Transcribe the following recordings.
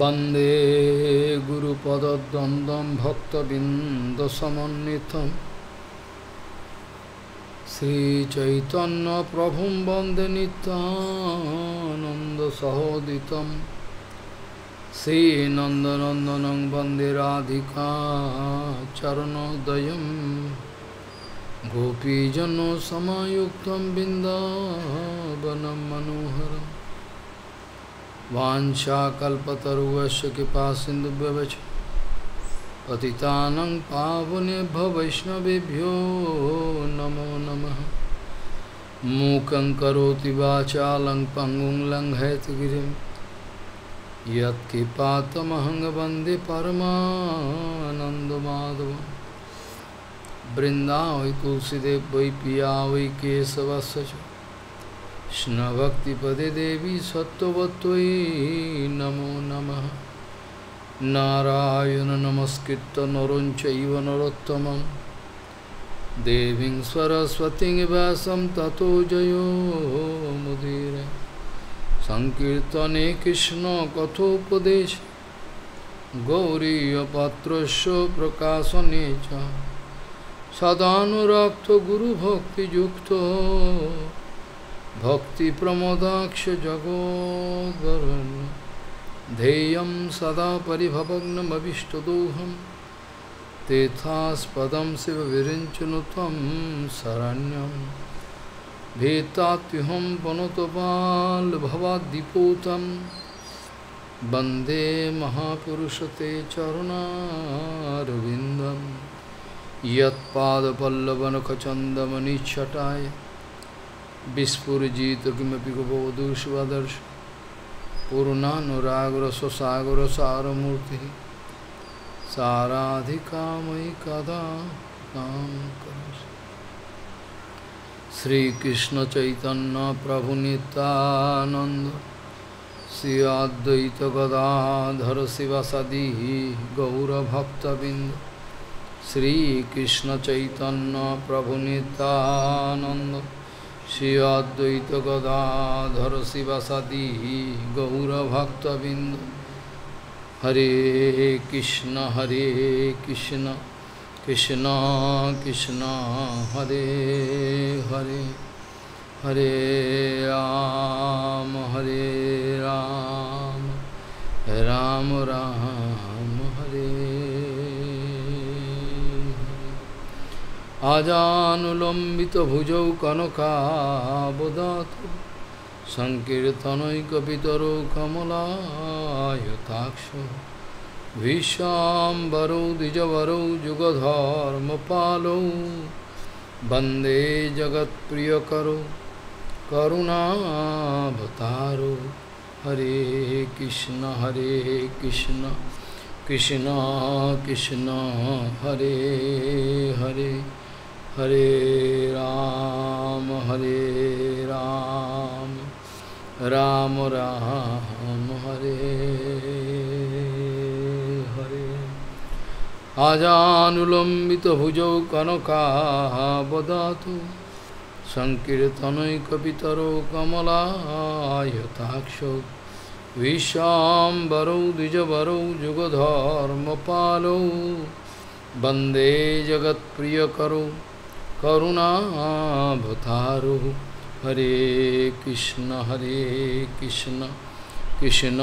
वंदे गुरुपदद्वन्द्वं भक्तबिन्दसमन्वितं। श्रीचैतन्यप्रभुं वंदे नित्यानन्दसहोदितं। श्रीनन्दनन्दनं वंदे राधिका चरणोदयं गोपीजनसमायुक्तं बिन्दावनं मनोहरम् वाञ्छाकल्पतरुवस्य कृपा सिन्धुभ्यवच पतितानं पावनेभ्यो वैष्णवेभ्यो नमो नमः। मूकं करोति वाचालं पङ्गुं लङ्घयतगिरिं यत्कृपातमहं वंदे परमानन्दमाधवं बृन्दावै तुलसीदेव वै पिया वै केशवस्य কৃষ্ণভক্তিপদে দেবী সত্যবত্যই নমো নম। নারায়ণ নমস্কৃত নরঞ্চৈব নরোত্তম দেবী সরস্বতী ব্যাসম ততো জয়োমুদীর সংকীর্তনে কৃষ্ণ কথোপদেশ। গৌরীয়পাত্রস্য প্রকাশনে চ। সদানুরক্ত গুরুভক্তিযুক্ত सदानुरक्तगुरुभक्तियुक्तो भक्तिप्रमोदाक्षजगोद्वरुन् ध्येयं सदा परिभवग्नमभिष्टदोहं तेथास्पदं शिवविरिञ्चनु त्वं शरण्यं भीतात्युहं पुनतपाल्भवाद्दिपूतं वंदे महापुरुषते चरुणारविन्दं यत्पादपल्लवनखचन्दमनिच्छटाय विस्फुजित किमपि गोबोधुष्वदर्श पूर्णानुरागरससागरसारमूर्ति साराधिका मयि कदा काम श्रीकृष्ण चैतन्य प्रभु नितानंद श्री अद्वैत गदाधर शिव सदी गौरभक्तबिंद श्रीकृष्ण चैतन्य प्रभु नितानंद श्री अद्वैत गदाधर शिवसदी गौरभक्तबिंद हरे कृष्ण हरे कृष्ण कृष्ण कृष्ण हरे हरे हरे राम हरे राम राम राम आजानुलम्बितभुजौ कनकाबदातु सङ्कीर्तनैकपितरो कमलायताक्ष विश्वाम्बरौ द्विजवरौ जुगधर्मपालौ वन्दे जगत्प्रियकरो करुणावतारो हरे कृष्ण हरे कृष्ण कृष्ण कृष्ण हरे हरे हरे राम हरे राम राम राम हरे हरे आजानुलम्बितभुजौ कनकावदातु सङ्कीर्तनैकपितरो कमलायताक्षौ विश्वाम्बरौ द्विजवरौ जुगधर्मपालौ वन्दे जगत्प्रियकरो करुणाभतारो हरे कृष्ण हरे कृष्ण कृष्ण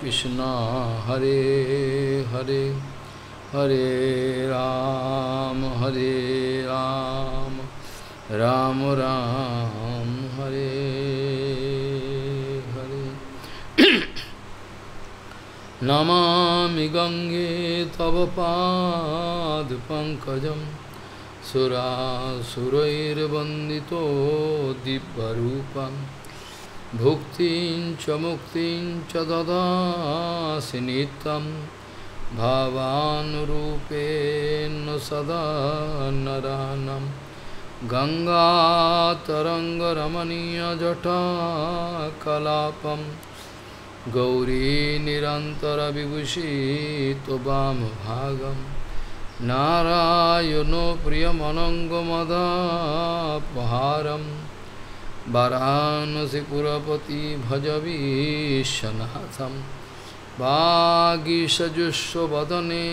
कृष्ण, हरे हरे हरे राम हरे राम राम राम, हरे हरे। नमामि गङ्गे तव पाद पादपङ्कजम् सुरासुरैर्वन्दितो दिव्यरूपं। भुक्तिं च मुक्तिं च ददासि नित्यं। भावानुरूपेण सदा नरानं। गङ्गातरङ्गरमणीयजटाकलापं। गौरी निरन्तरविभूषितवामभागम् नारायणो प्रियमनङ्गमदापहारं वरानसिपुरपति भज विश्वनाथं वागीषजुष्व वदने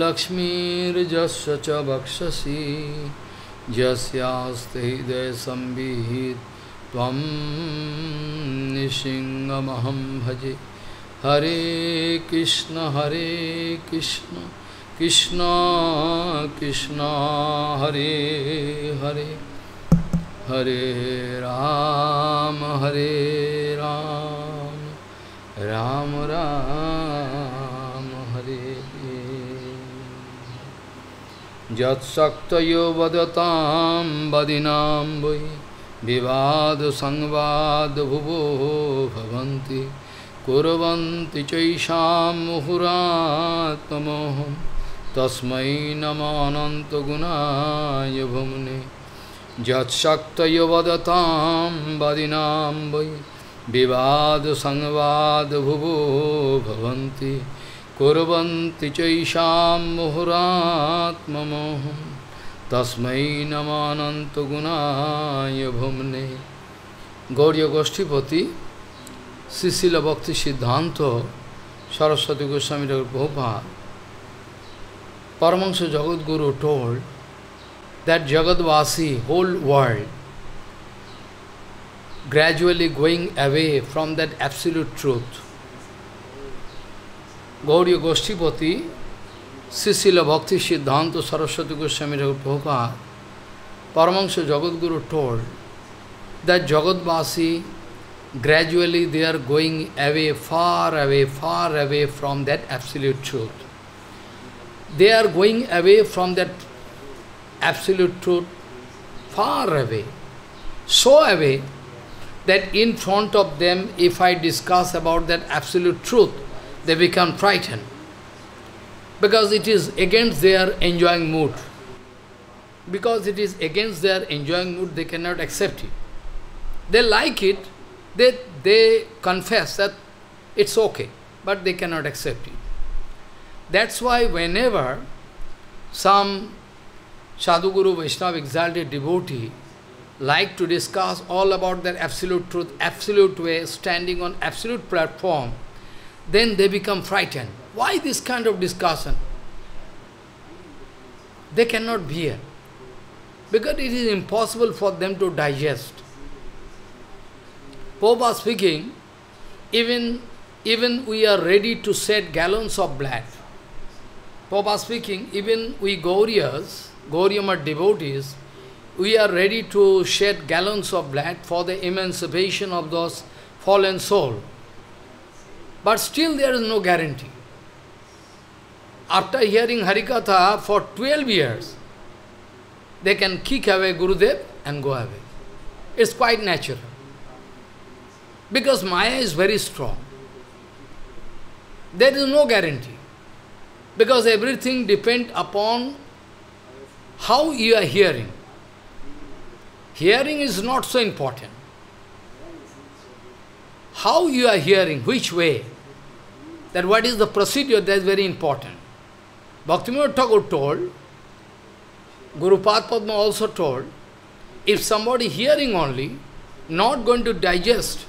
लक्ष्मीर्जस्य च वक्षसि यस्यास्ते हृदयसंविहित त्वं निसिंहमहं भजे। हरे कृष्ण हरे कृष्ण कृष्ण कृष्ण, हरे हरे हरे राम हरे राम राम राम, हरे। यत्शक्तयो वदतां वदिनां वै विवादसंवादभुवो भवन्ति। कुर्वन्ति चैषां मुहुरात्ममोहं तस्मै नमानन्तगुणाय भुम्ने यत्शक्तयो वदतां वदिनां वै विवादसंवादभुवो भवन्ति कुर्वन्ति चैषां मुहुरात्ममोहं तस्मै नमानन्तगुणाय भुम्ने गौर्य শ্রীশিল ভক্তি সিদ্ধান্ত Saraswati Goswami Thakur Prabhupada Paramahansa Jagadguru told that Jagadvasi, whole world, gradually going away from that absolute truth. Gauriya Goshtipati, Sisila Bhakti Siddhanta Saraswati Goswami Prabhupada, Paramahansa Jagadguru told that Jagadvasi, gradually they are going away, far away, far away from that absolute truth. They are going away from that absolute truth, far away, so away that in front of them, if I discuss about that absolute truth, they become frightened. Because it is against their enjoying mood. Because it is against their enjoying mood, they cannot accept it. They like it, they, they confess that it's okay, but they cannot accept it. That's why whenever some Sadhguru Vaishnava exalted devotee like to discuss all about their absolute truth, absolute way, standing on absolute platform, then they become frightened. Why this kind of discussion? They cannot bear. Because it is impossible for them to digest. Popa speaking, even, even we are ready to shed gallons of blood. Popa speaking, even we Gauriyas, Gauriyamar devotees, we are ready to shed gallons of blood for the emancipation of those fallen soul. But still there is no guarantee. After hearing Harikatha for 12 years, they can kick away Gurudev and go away. It's quite natural. Because Maya is very strong. There is no guarantee. Because everything depends upon how you are hearing. Hearing is not so important. How you are hearing, which way, that what is the procedure, that is very important. Bhaktivinoda Thakur told, Guru Padma also told, if somebody hearing only, not going to digest,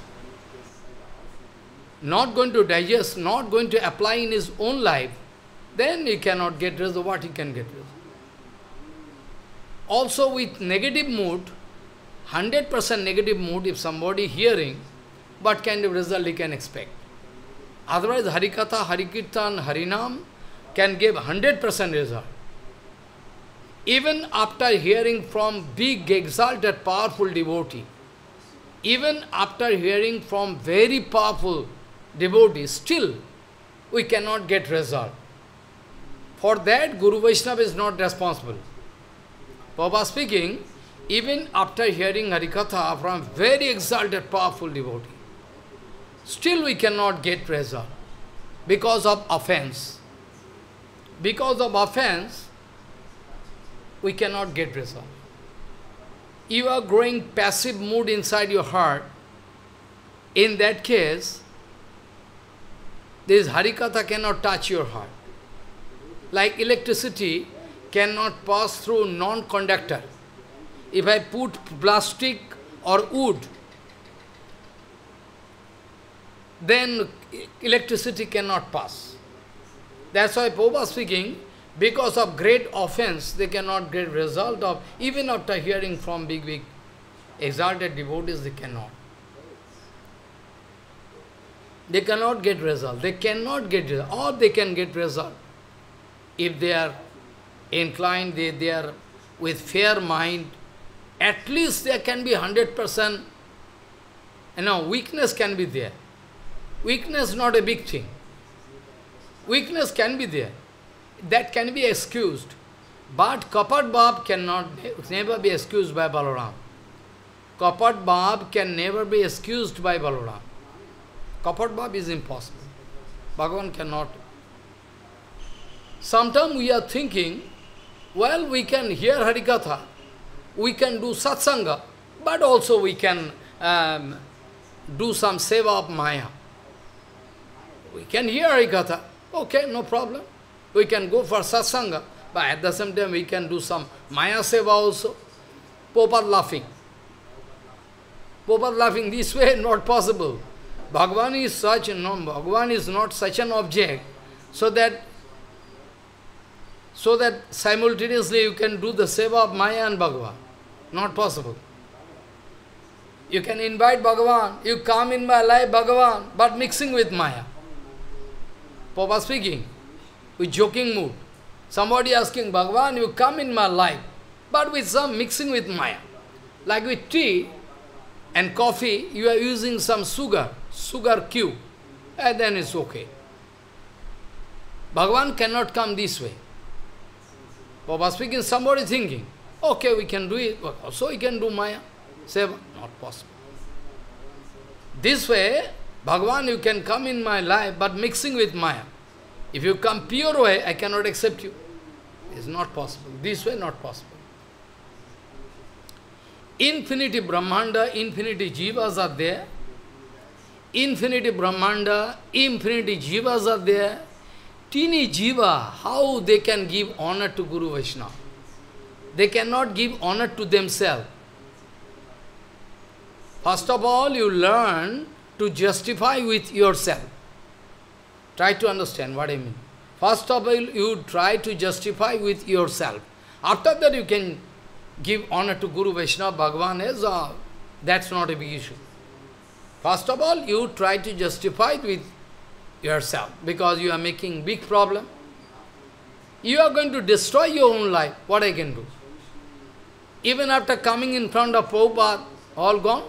not going to digest, not going to apply in his own life, then he cannot get rid of What he can get result? Also with negative mood, 100% negative mood, if somebody hearing, what kind of result he can expect? Otherwise, Harikatha, Harikirtan, Harinam can give 100% result. Even after hearing from big, exalted, powerful devotee, even after hearing from very powerful devotee, still we cannot get result. For that, Guru Vaishnava is not responsible. Baba speaking, even after hearing Harikatha from very exalted, powerful devotee, still we cannot get result because of offense. Because of offense, we cannot get result. You are growing passive mood inside your heart. In that case, this Harikatha cannot touch your heart. Like electricity cannot pass through non-conductor. If I put plastic or wood, then electricity cannot pass. That's why Popa speaking, because of great offense, they cannot get result of, even after hearing from big, big exalted devotees, they cannot. They cannot get result. They cannot get result. Or they can get result. If they are inclined, they, they are with fair mind, at least there can be 100%, you know, weakness can be there. Weakness not a big thing. Weakness can be there. That can be excused. But Kapat Bab cannot never be excused by Balaram. Kapat Bab can never be excused by Balaram. Kapat Bab is impossible. Bhagavan cannot. Sometimes we are thinking, well, we can hear Harikatha, we can do satsanga, but also we can um, do some seva of Maya. We can hear Harikatha, okay, no problem. We can go for satsanga, but at the same time we can do some Maya seva also. Popat laughing. Popat laughing this way, not possible. Bhagavan is such, no, Bhagavan is not such an object, so that so that simultaneously you can do the seva of Maya and Bhagavan. Not possible. You can invite Bhagavan, you come in my life, Bhagavan, but mixing with Maya. Papa speaking, with joking mood. Somebody asking, Bhagavan, you come in my life, but with some mixing with Maya. Like with tea and coffee, you are using some sugar, sugar cube, and then it's okay. Bhagavan cannot come this way. Baba speaking, somebody thinking, okay, we can do it, also we can do Maya. Seva, not possible. This way, Bhagavan, you can come in my life, but mixing with Maya. If you come pure way, I cannot accept you. It's not possible. This way, not possible. Infinity Brahmanda, infinity Jivas are there. Infinity Brahmanda, infinity Jivas are there. Teeny Jiva, how they can give honor to Guru Vaishnava? They cannot give honor to themselves. First of all, you learn to justify with yourself. Try to understand what I mean. First of all, you try to justify with yourself. After that, you can give honor to Guru Vaishnava, Bhagavan is, uh, that's not a big issue. First of all, you try to justify it with yourself because you are making big problem. You are going to destroy your own life. What I can do? Even after coming in front of Prabhupada, all gone,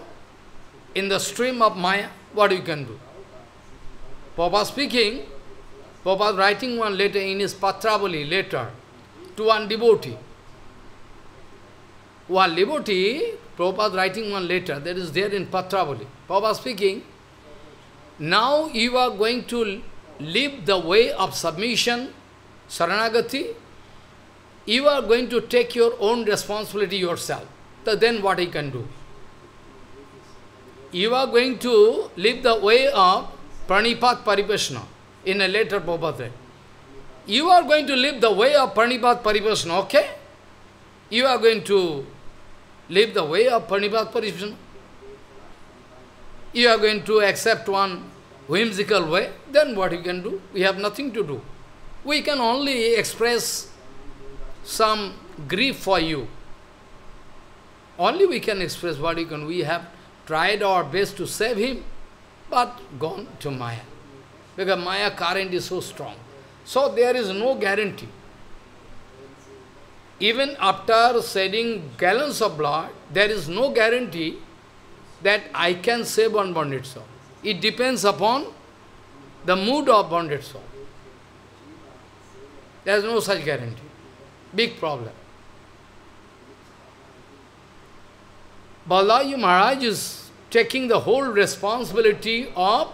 in the stream of Maya, what you can do? Prabhupada speaking, Prabhupada writing one letter in his Patravali letter to one devotee. One devotee, Prabhupada writing one letter that is there in Patravali. Prabhupada speaking, now you are going to live the way of submission, saranagati. You are going to take your own responsibility yourself. So then what he can do? You are going to live the way of pranipat pariprashna in a later Prabhupada. You are going to live the way of pranipat pariprashna, okay? You are going to live the way of pranipat pariprashna you are going to accept one whimsical way, then what you can do? We have nothing to do. We can only express some grief for you. Only we can express what you can. We have tried our best to save him, but gone to Maya. Because Maya current is so strong. So there is no guarantee. Even after shedding gallons of blood, there is no guarantee that I can save one bonded soul. It depends upon the mood of bonded soul. There is no such guarantee. Big problem. Balaji Maharaj is taking the whole responsibility of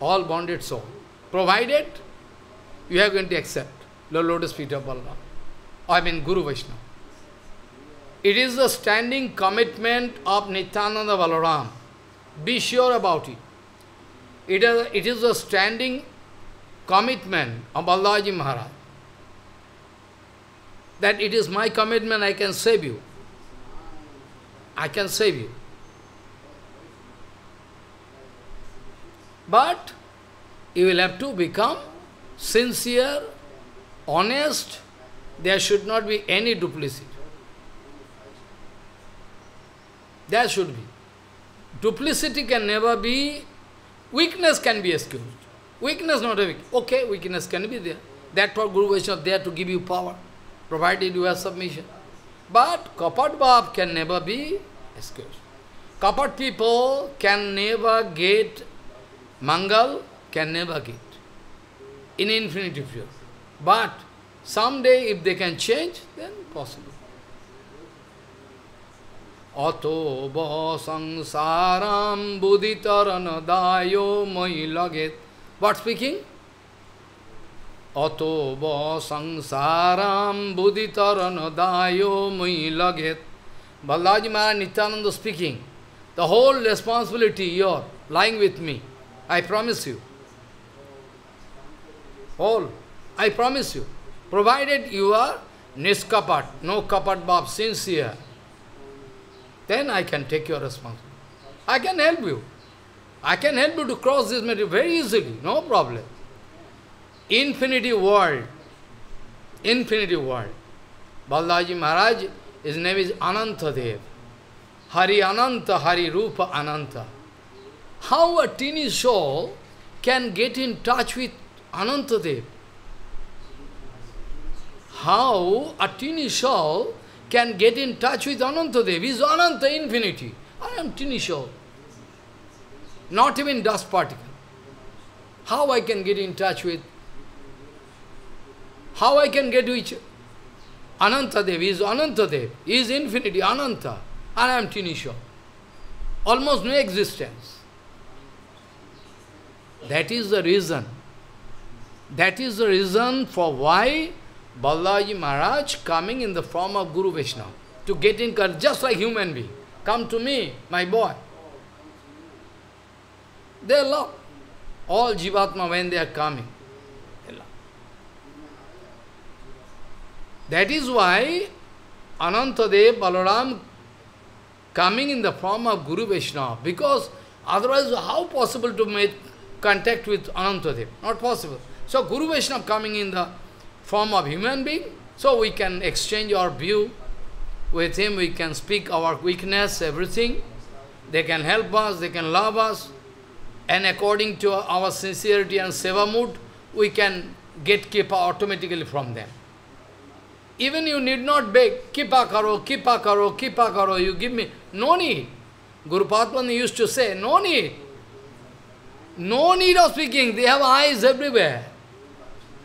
all bonded soul, provided you are going to accept the lotus feet of Balaram. I mean Guru Vaishnava. It is the standing commitment of Nityananda Balaram. Be sure about it. It is, it is a standing commitment of Balaji Maharaj. That it is my commitment, I can save you. I can save you. But you will have to become sincere, honest, there should not be any duplicity. There should be. Duplicity can never be, weakness can be excused. Weakness not a weak. Okay, weakness can be there. That what Guru Vaishnava there to give you power, provided you have submission. But Kapat Bhav can never be excused. Kapat people can never get Mangal, can never get in infinity pure. But someday if they can change, then possible. Ato ba samsaram buddhitaran dayo mai laget. What speaking? Ato ba samsaram buddhitaran dayo mai laget. Balaji Maharaj Nityananda speaking. The whole responsibility your lying with me. I promise you. All. I promise you. Provided you are niskapat, no kapat bab, sincere, then I can take your responsibility. I can help you. I can help you to cross this matter very easily, no problem. Infinity world, infinity world. Balaji Maharaj, his name is Anantadev. Hari Ananta, Hari Rupa Ananta. How a teeny soul can get in touch with Anantadev? How a teeny soul can get in touch with Anantadev? Is Ananta infinity. I am teeny soul. Not even dust particle. How I can get in touch with how I can get with Anantadev? Is Anantadev. Is infinity, Ananta. I am teeny soul. Almost no existence. That is the reason. That is the reason for why Balaji Maharaj coming in the form of Guru Vishnu to get in contact, just like human being. Come to me, my boy. They love. All Jivatma when they are coming. That is why Anantadev Balaram coming in the form of Guru Vaishnava, because otherwise how possible to make contact with Anantadev? Not possible. So Guru Vaishnava coming in the form of human being, so we can exchange our view with him, we can speak our weakness, everything. They can help us, they can love us, and according to our sincerity and seva mood, we can get kipa automatically from them. Even you need not beg, kipa karo, kipa karo, kipa karo, you give me, no need. Guru Padmani used to say, no need. No need of speaking, they have eyes everywhere.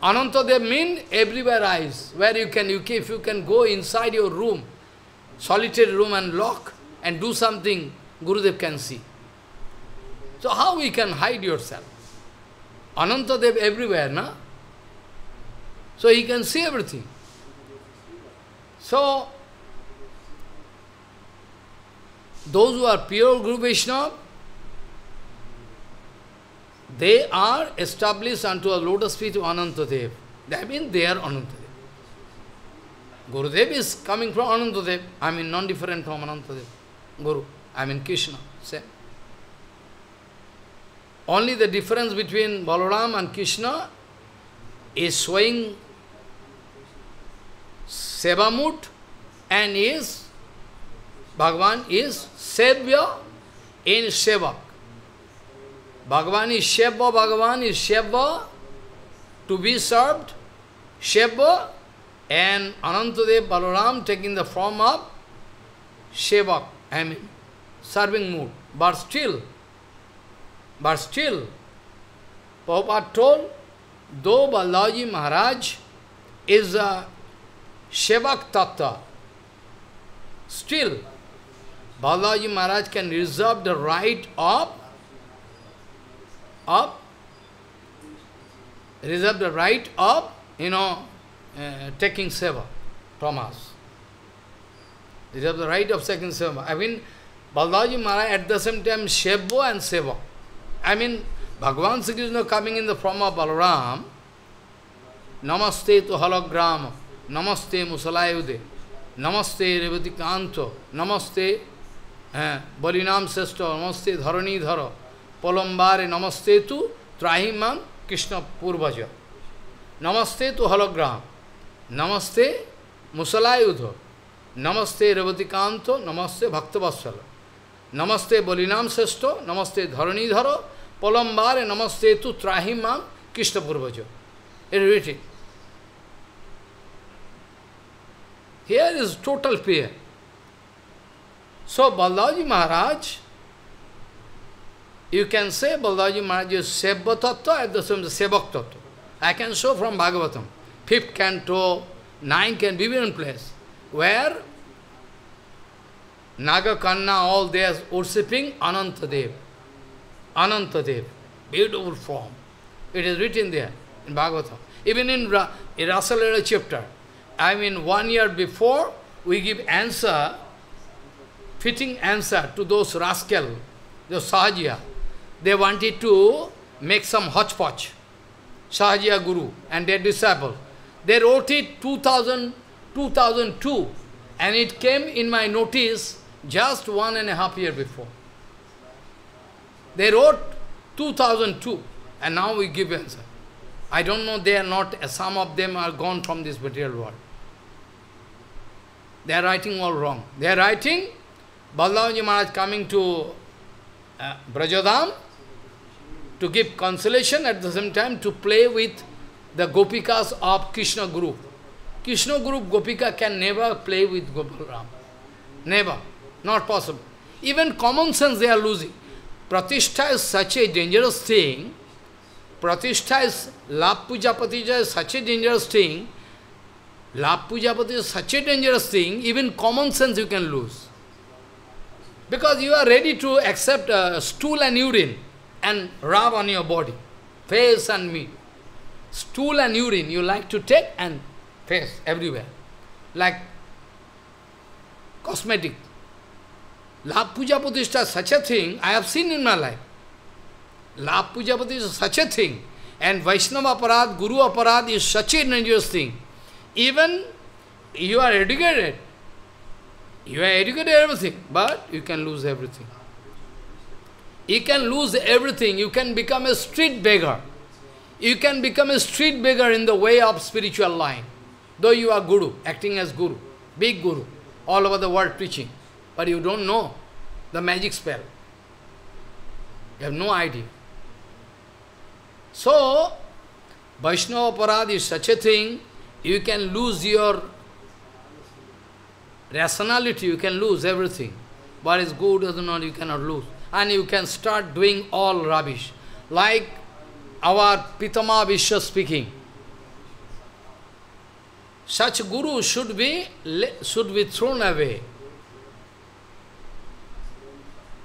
Anantadev mean everywhere eyes, where you can, you if you can go inside your room, solitary room and lock and do something, Gurudev can see. So how we can hide yourself? Anantadev everywhere, na? So he can see everything. So, those who are pure Guru Vaishnava, they are established unto a lotus feet of Anantadev. That means they are Anantadev. Gurudev is coming from Anantadev. I mean, non-different from Anantadev. Guru, I mean Krishna, same. Only the difference between Balaram and Krishna is showing Sevamut and is Bhagavan is Sevya in Sevak. Bhagavan is Sheva, Bhagavan is Sheva to be served, Sheva, and Anantadev Balaram taking the form of Shevak, I mean, serving mood. But still, but still, Prabhupada told, though Balaji Maharaj is a Shevak Tattva, still, Balaji Maharaj can reserve the right of of reserve the right of, you know, uh, taking seva from us. Reserve the right of taking seva. I mean, Baldaji Maharaj at the same time Sheva and Seva. I mean, Bhagavan Sri Krishna coming in the form of Balaram, Namaste to hologram, Namaste Musalayude, Namaste Revati Kanto, Namaste eh, Balinam Sesto, Namaste Dharani Dharo, पलम्बारे नमस्ते तु त्राहिमाम कृष्ण पूर्वज नमस्ते तु हलग्राह नमस्ते मुसलायुध नमस्ते रेवतीकांत नमस्ते भक्तवत्सल नमस्ते बलिनाम श्रेष्ठ नमस्ते धरणीधर पोलम्बारे नमस्ते तु त्राहिमाम कृष्ण पूर्वज eating here is total pair so Baldau ji Maharaj you can say Baldaji Maharaj is Sevya Tattva at the same Sevak Tattva. I can show from Bhagavatam, fifth canto, nine can be one place, where Nagakanna, all they are worshipping Anantadev. Anantadev, beautiful form. It is written there in Bhagavatam. Even in, Ra in Rasalera chapter, I mean one year before, we give answer, fitting answer to those rascal, those Sahajiya. They wanted to make some hodgepodge. Sahajiya Guru and their disciple. They wrote it 2000, 2002 and it came in my notice just one and a half year before. They wrote 2002 and now we give answer. I don't know, they are not, some of them are gone from this material world. They are writing all wrong. They are writing, Balaji Maharaj coming to uh, Brajadam to give consolation at the same time to play with the Gopikas of Krishna group. Krishna group Gopika can never play with Gopal Never. Not possible. Even common sense they are losing. Pratishtha is such a dangerous thing. Pratishtha is, Lap Pujapati is such a dangerous thing. Lap Pujapati is such a dangerous thing, even common sense you can lose. Because you are ready to accept uh, stool and urine and rub on your body, face and meat. Stool and urine you like to take and face everywhere. Like cosmetic. Lap Puja Pratishtha is such a thing I have seen in my life. Lap Puja Pratishtha is such a thing. And Vaishnava Aparad, Guru Aparad is such a dangerous thing. Even you are educated, you are educated everything, but you can lose everything. You can lose everything. You can become a street beggar. You can become a street beggar in the way of spiritual line. Though you are guru, acting as guru, big guru, all over the world preaching. But you don't know the magic spell. You have no idea. So, Vaishnava Parad is such a thing, you can lose your rationality, you can lose everything. What is good or not, you cannot lose. And you can start doing all rubbish. Like our Pitama Vishwa speaking. Such guru should be, should be thrown away.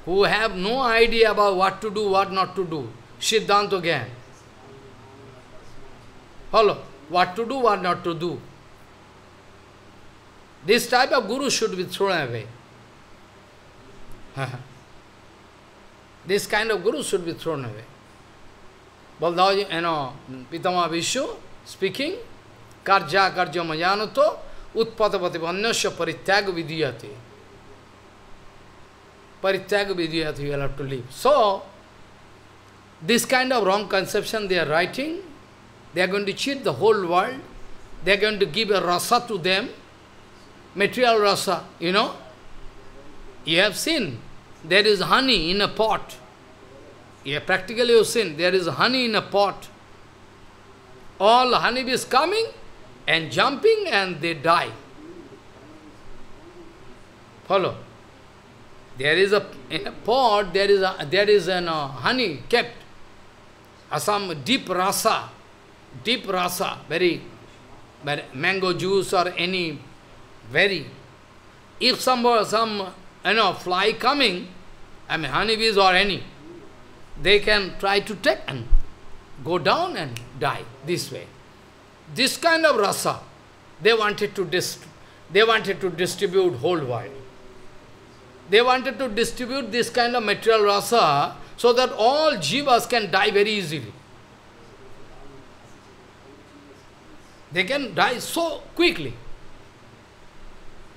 Who have no idea about what to do, what not to do. Siddhanta again. Follow what to do, what not to do. This type of guru should be thrown away. this kind of guru should be thrown away. Baldaji, you know, Pitama Vishu speaking, Karja Karja Majanato, Utpatapati Vanyasya Parityaga Vidiyate. Parityaga Vidiyate, you will have to leave. So, this kind of wrong conception they are writing, they are going to cheat the whole world. They are going to give a rasa to them, material rasa, you know. You have seen, there is honey in a pot. Yeah, practically you seen, there is honey in a pot. All honeybees coming and jumping and they die. Follow. There is a, in a pot, there is, a, there is an uh, honey kept, uh, some deep rasa, deep rasa, very, very mango juice or any very. If some, some you know, fly coming, I mean honeybees or any, they can try to take and go down and die this way. This kind of rasa, they wanted to dist they wanted to distribute whole world. They wanted to distribute this kind of material rasa so that all jivas can die very easily. They can die so quickly.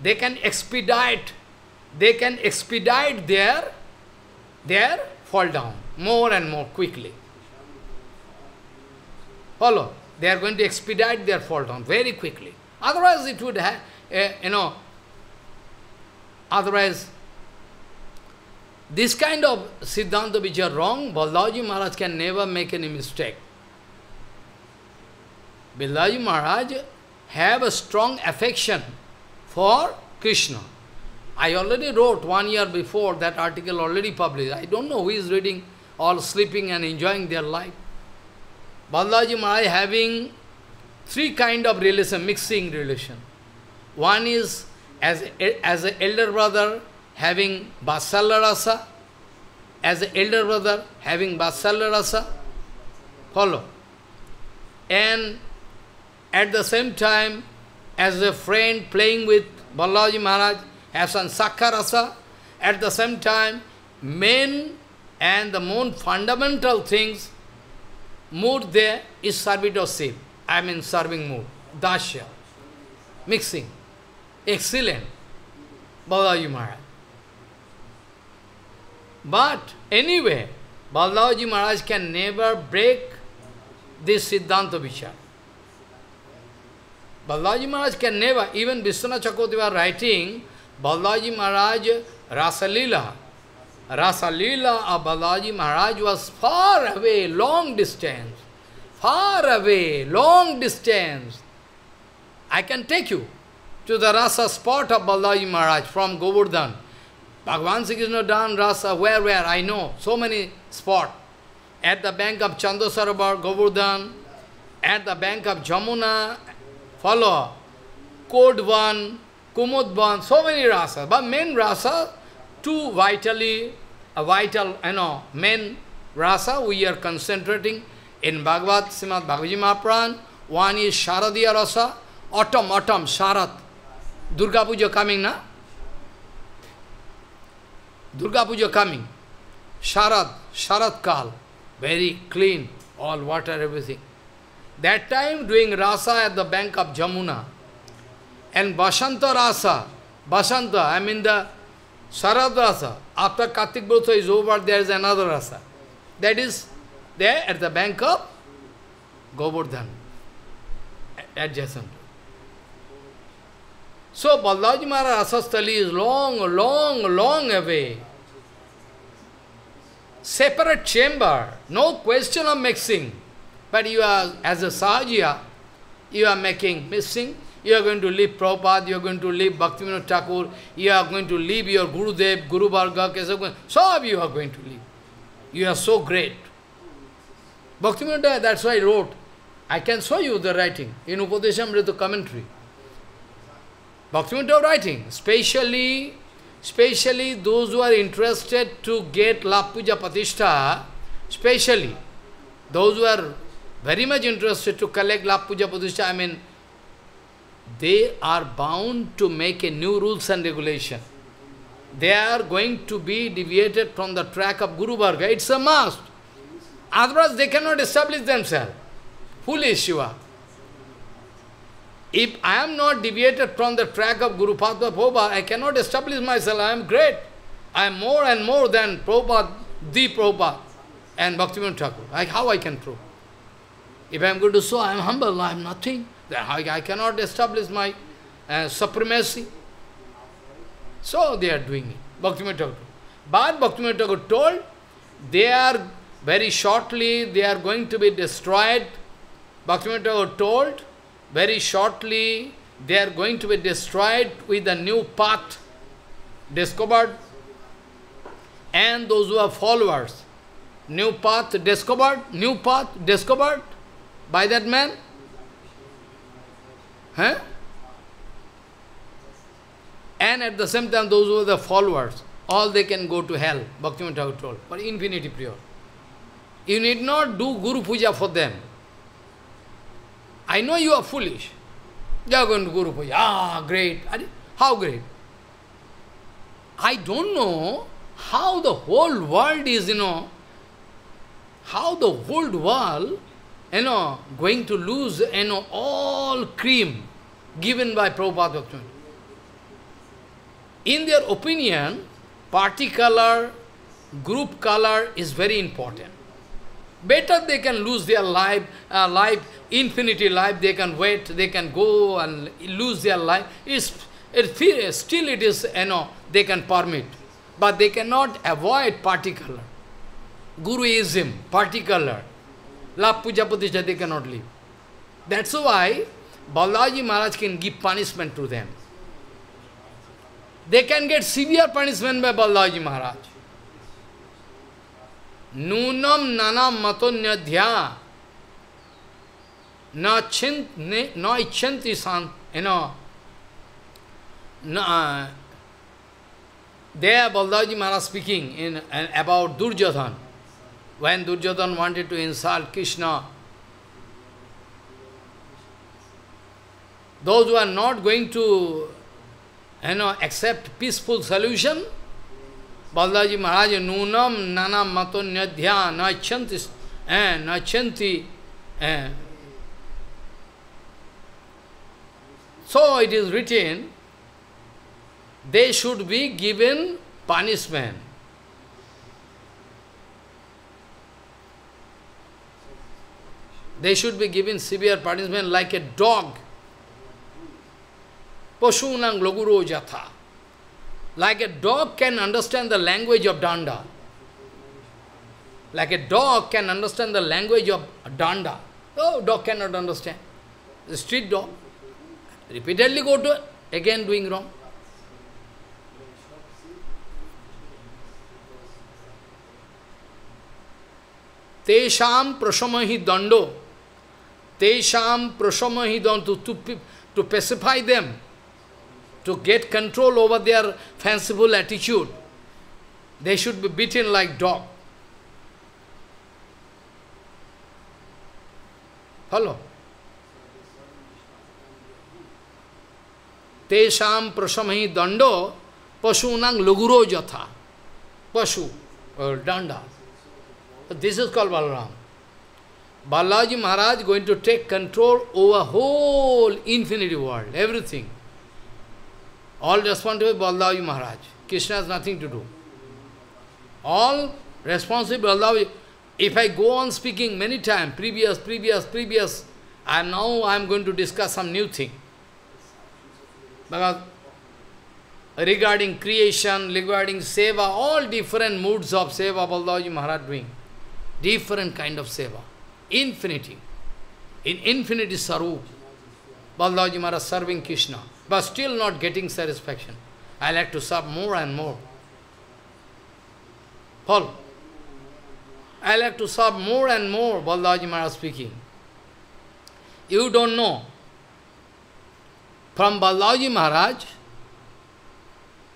They can expedite, they can expedite their, their fall down more and more quickly. Follow. They are going to expedite their fall down very quickly. Otherwise it would have, uh, you know, otherwise this kind of Siddhanta which are wrong, Baldaji Maharaj can never make any mistake. Baldaji Maharaj have a strong affection for Krishna. I already wrote one year before that article already published. I don't know who is reading, all sleeping and enjoying their life. Balaji Maharaj having three kind of relation, mixing relation. One is as, as an elder brother having Vatsalya Rasa, as an elder brother having Vatsalya Rasa, follow. And at the same time, as a friend playing with Balaji Maharaj, has some Sakha Rasa, at the same time, main and the most fundamental things, mood there is servitorship. I mean serving mood, dasya, mixing, excellent, Balaji Maharaj. But anyway, Balaji Maharaj can never break this Siddhanta Vichar. Balaji Maharaj can never, even Vishwanath Chakravarti writing, Balaji Maharaj Rasalila, Rasalila of Balaji Maharaj was far away, long distance. Far away, long distance. I can take you to the Rasa spot of Balaji Maharaj from Govardhan. Bhagavan Sri Krishna done Rasa, where, where, I know, so many spots. At the bank of Chandrasarovar, Govardhan, at the bank of Jamuna, follow, Kodvan, Kumudban, so many rasas. But main rasa, two vitally, a vital, you know, main rasa we are concentrating in Bhagavad Srimad Bhagavad Mahapuran. One is Sharadiya rasa, autumn, autumn, Sharat. Durga Puja coming, na? Durga Puja coming. Sharad, Sharad Kal, very clean, all water, everything. That time doing rasa at the bank of Jamuna. And Basanta Rasa, Basanta, I mean the Sarad Rasa, after Kartik Brotha is over, there is another Rasa. That is there at the bank of Govardhan, adjacent. So Balaji Maharaj Rasastali is long, long, long away. Separate chamber, no question of mixing. But you are, as a Sahajiya, you are making mixing, you are going to leave Prabhupada, you are going to leave Bhaktivinoda Thakur, you are going to leave your Gurudev, Guru Varga, so of you are going to leave. You are so great. Bhaktivinoda, that's why I wrote. I can show you the writing in Upadeshamrita commentary. Bhaktivinoda writing, especially, especially those who are interested to get Lap Puja Pratishtha, especially those who are very much interested to collect Lap Puja I mean, they are bound to make a new rules and regulation. They are going to be deviated from the track of Guru Varga. It's a must. Otherwise, they cannot establish themselves. Foolish you are. If I am not deviated from the track of Guru Padma Prabhupada, I cannot establish myself. I am great. I am more and more than Prabhupada, the Prabhupada, and Bhaktivinoda Thakur. Like how I can prove? If I am going to show I am humble, I am nothing, I, I cannot establish my uh, supremacy. So they are doing it. Bhaktivinoda Thakur. But Bhaktivinoda Thakur told, they are very shortly, they are going to be destroyed. Bhaktivinoda Thakur told, very shortly, they are going to be destroyed with a new path discovered. And those who are followers, new path discovered, new path discovered by that man. Huh? And at the same time, those who are the followers, all they can go to hell, Bhaktivinoda Thakur told, for infinity pure. You need not do Guru Puja for them. I know you are foolish. You are going to Guru Puja. Ah, great. How great? I don't know how the whole world is, you know, how the whole world, you know, going to lose, you know, all cream given by Prabhupada In their opinion, party color, group color is very important. Better they can lose their life, uh, life, infinity life, they can wait, they can go and lose their life. It's, it, still it is, you know, they can permit. But they cannot avoid particular. Guruism, particular. Love puja pratishtha, they cannot live. That's why Balaji Maharaj can give punishment to them. They can get severe punishment by Balaji Maharaj. Nunam nanam matonyadhya na ichanti san you know na, there Baldaji Maharaj speaking in uh, about Durjodhan. When Durjodhan wanted to insult Krishna, those who are not going to you know, accept peaceful solution, Baldaji Maharaj, Nunam Nana Matonyadhya Nachanti eh, Nachanti eh. So it is written, they should be given punishment. They should be given severe punishment like a dog. Pasunang loguro. Like a dog can understand the language of danda. Like a dog can understand the language of danda. Oh, dog cannot understand. The street dog. Repeatedly go to again doing wrong. Tesham prasamahi dando. Tesham prasamahi dando. To, to, to pacify them, to get control over their fanciful attitude, they should be beaten like dog. Follow? Tesham prasamahi dando pasunang luguro jatha. Pashu or danda. This is called Balaram. Balaji Maharaj going to take control over whole infinity world, everything. All responsible Balaji Maharaj. Krishna has nothing to do. All responsible Balaji. If I go on speaking many times, previous, previous, previous, and now I am going to discuss some new thing. Because regarding creation, regarding seva, all different moods of seva Balaji Maharaj doing. Different kind of seva. Infinity. In infinity sarup. Balaji Maharaj serving Krishna, but still not getting satisfaction. I like to serve more and more. Paul. I like to serve more and more, Balaji Maharaj speaking. You don't know. From Balaji Maharaj,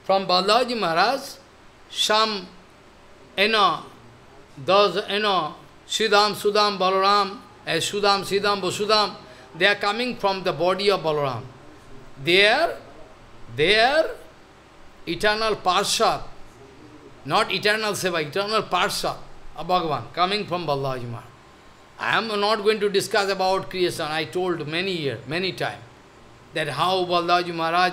from Balaji Maharaj, some, you know, those, you know, Sridam, Sudam, Balaram, as Sudam, Sridam, Vasudam, they are coming from the body of Balaram. They are eternal Parshad, not eternal Seva, eternal Parshad of Bhagavan, coming from Balaji Maharaj. I am not going to discuss about creation. I told many years, many times, that how Balaji Maharaj,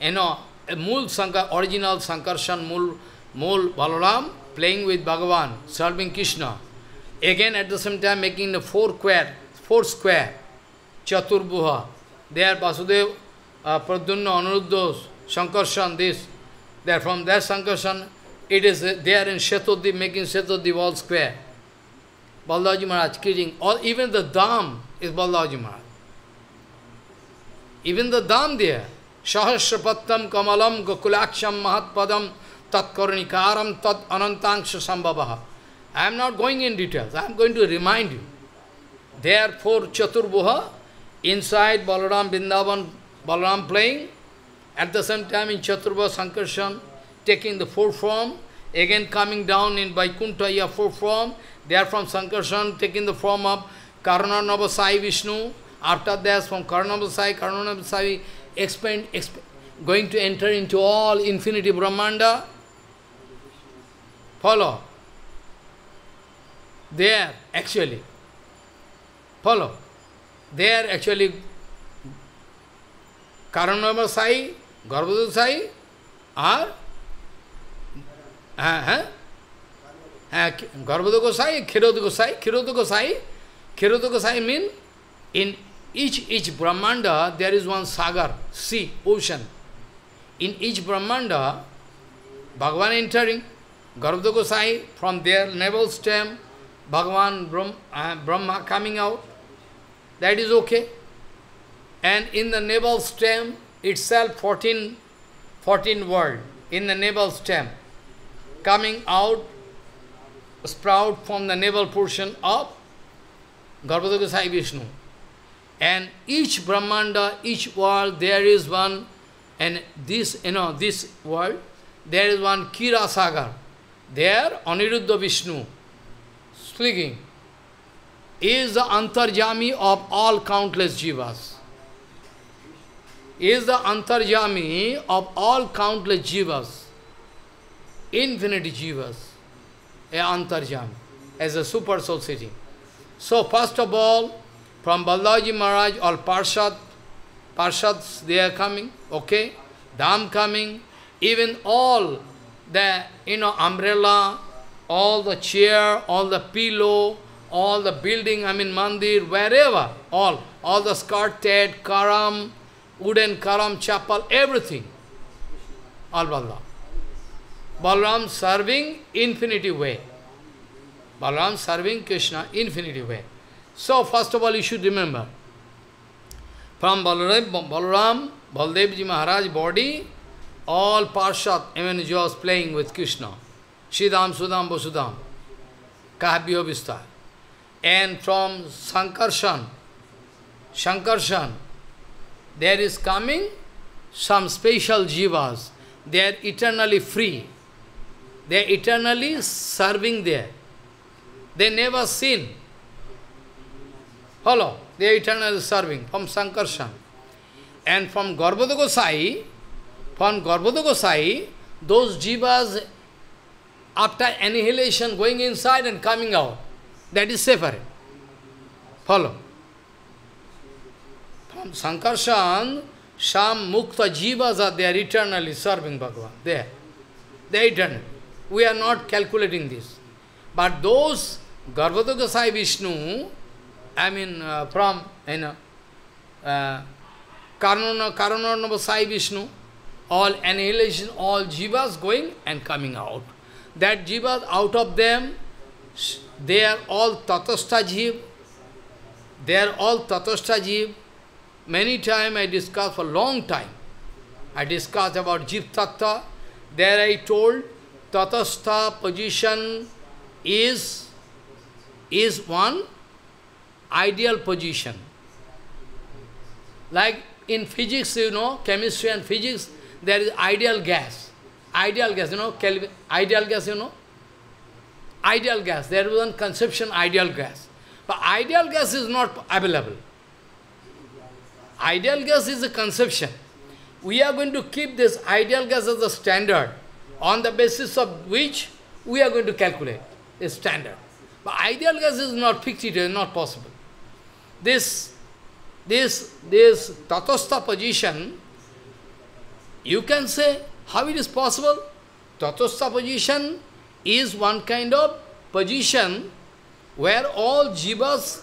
you know, Mul Sankar, original Sankarshan Mul, Mul Balaram, playing with Bhagavan, serving Krishna. Again at the same time making the four square, four square, Chaturvyuha. There Vasudev, uh, Pradyumna, Aniruddha, Sankarshan, this. There from that Sankarshan, it is uh, there in Shetodip, making Shetodip all square. Balaji Maharaj creating, or even the Dham is Balaji Maharaj. Even the Dham there, Sahasrapattam Kamalam Gokulaksham Mahatpadam Tat Tat Anantangsha Sambhavaha. I am not going in details, I am going to remind you. Therefore, Chaturvyuha, inside Balaram Vrindavan, Balaram playing, at the same time in Chaturvyuha Sankarshan, taking the four form, again coming down in Vaikuntha, four form, they are from Sankarshan, taking the form of Karanarnava Sai Vishnu, after that from Karanarnava Sai, Sai, expand, expand, going to enter into all infinity Brahmanda, follow, there actually, follow, there actually Karanava Sai, Garbhadha Sai are, uh, huh? uh, Garbhoda Gosai, Khiroda Gosai, Khiroda Gosai, Khiroda Gosai mean in each, each Brahmanda there is one sagar, sea, ocean. In each Brahmanda, Bhagavan entering, Garbhoda Gosai from their navel stem, Bhagavan Brahma, uh, Brahma coming out, that is okay. And in the navel stem itself, 14, 14 world, in the navel stem, coming out, sprout from the navel portion of Garbhoda Gosai Vishnu. And each Brahmanda, each world, there is one, and this, you know, this world, there is one Kira Sagar. There, Aniruddha Vishnu, speaking, is the Antarjami of all countless jivas. Is the Antarjami of all countless jivas. Infinity jivas. A Antarjami, as a super soul sitting. So first of all, from Balaji Maharaj, all Parshad, Parshads, they are coming, okay? Dham coming, even all the, you know, umbrella, all the chair, all the pillow, all the building, I mean mandir, wherever, all, all the skirt, ted, karam, wooden karam, chapel, everything, all Balram. Balram serving infinity way. Balram serving Krishna infinity way. So, first of all, you should remember, from Balaram, Balaram Baldevji Maharaj body, all Parshad, even he was playing with Krishna. Sridam, Sudam, Vasudam, Kahabhya Vistar. And from Sankarshan, Shankarshan, there is coming some special jivas. They are eternally free. They are eternally serving there. They never sin. Follow? They are eternally serving from Sankarshan. And from Garbhoda from Garbhoda those jivas, after annihilation, going inside and coming out, that is separate. Follow? From Sankarshan, some mukta jivas are there eternally serving Bhagavan. There. They eternal. We are not calculating this. But those Garbhoda Gosai Vishnu, I mean, uh, from, you know, uh, Karana, Karanarnava Sai Vishnu, all annihilation, all jivas going and coming out. That jivas, out of them, they are all tatastha jiv. They are all tatastha jiv. Many times I discussed for long time. I discussed about jiv tattva. There I told tatastha position is, is one ideal position. Like in physics, you know, chemistry and physics, there is ideal gas. Ideal gas, you know, Kelvin, ideal gas, you know. Ideal gas, there is one conception, ideal gas. But ideal gas is not available. Ideal gas is a conception. We are going to keep this ideal gas as a standard, on the basis of which we are going to calculate a standard. But ideal gas is not fixed, it is not possible. This, this, this tatastha position, you can say, how it is possible? Tatastha position is one kind of position where all jivas,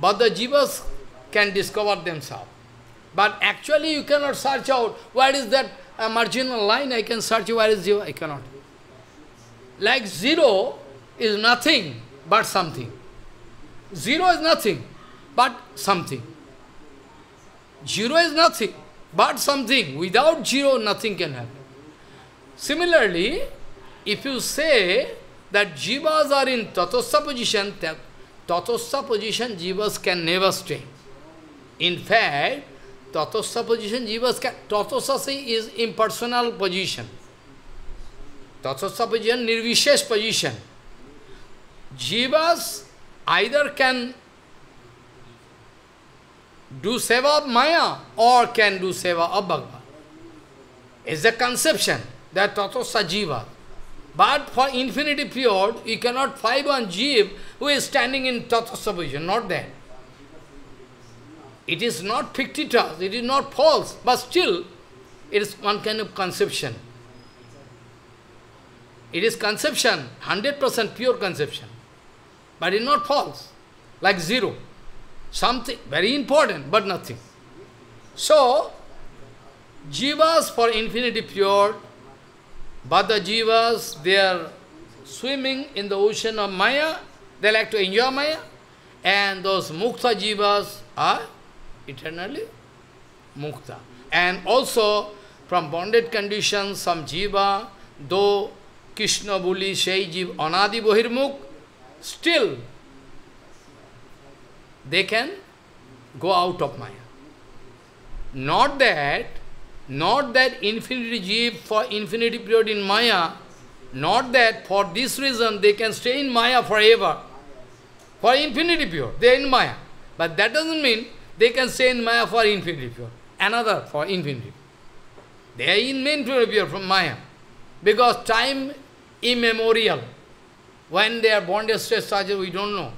but the jivas can discover themselves. But actually you cannot search out, where is that uh, marginal line, I can search where is jiva, I cannot. Like zero is nothing but something. Zero is nothing but something. Zero is nothing but something. Without zero, nothing can happen. Similarly, if you say that jivas are in tatastha position, tatastha position jivas can never stay. In fact, tatastha position jivas can, tatastha is impersonal position. Tatastha position, nirvishesh position. Jivas either can do seva of Maya or can do seva of Bhagavan. It's a conception that tatastha jiva. But for infinity period, you cannot find one jiv who is standing in tatastha position, not that. It is not fictitious, it is not false, but still, it is one kind of conception. It is conception, 100% pure conception. But it is not false, like zero. Something very important, but nothing. So, jivas for infinity pure, but the jivas, they are swimming in the ocean of Maya, they like to enjoy Maya, and those mukta jivas are eternally mukta. And also, from bonded conditions, some jiva, though Krishna Buli, Shai Jiv, Anadi Bohirmukh, still they can go out of Maya. Not that, not that infinity Jiv for infinity period in Maya, not that for this reason they can stay in Maya forever, for infinity period, they are in Maya. But that doesn't mean they can stay in Maya for infinity period. another for infinity. They are in infinity pure from Maya. Because time immemorial. When they are bonded state started, we don't know.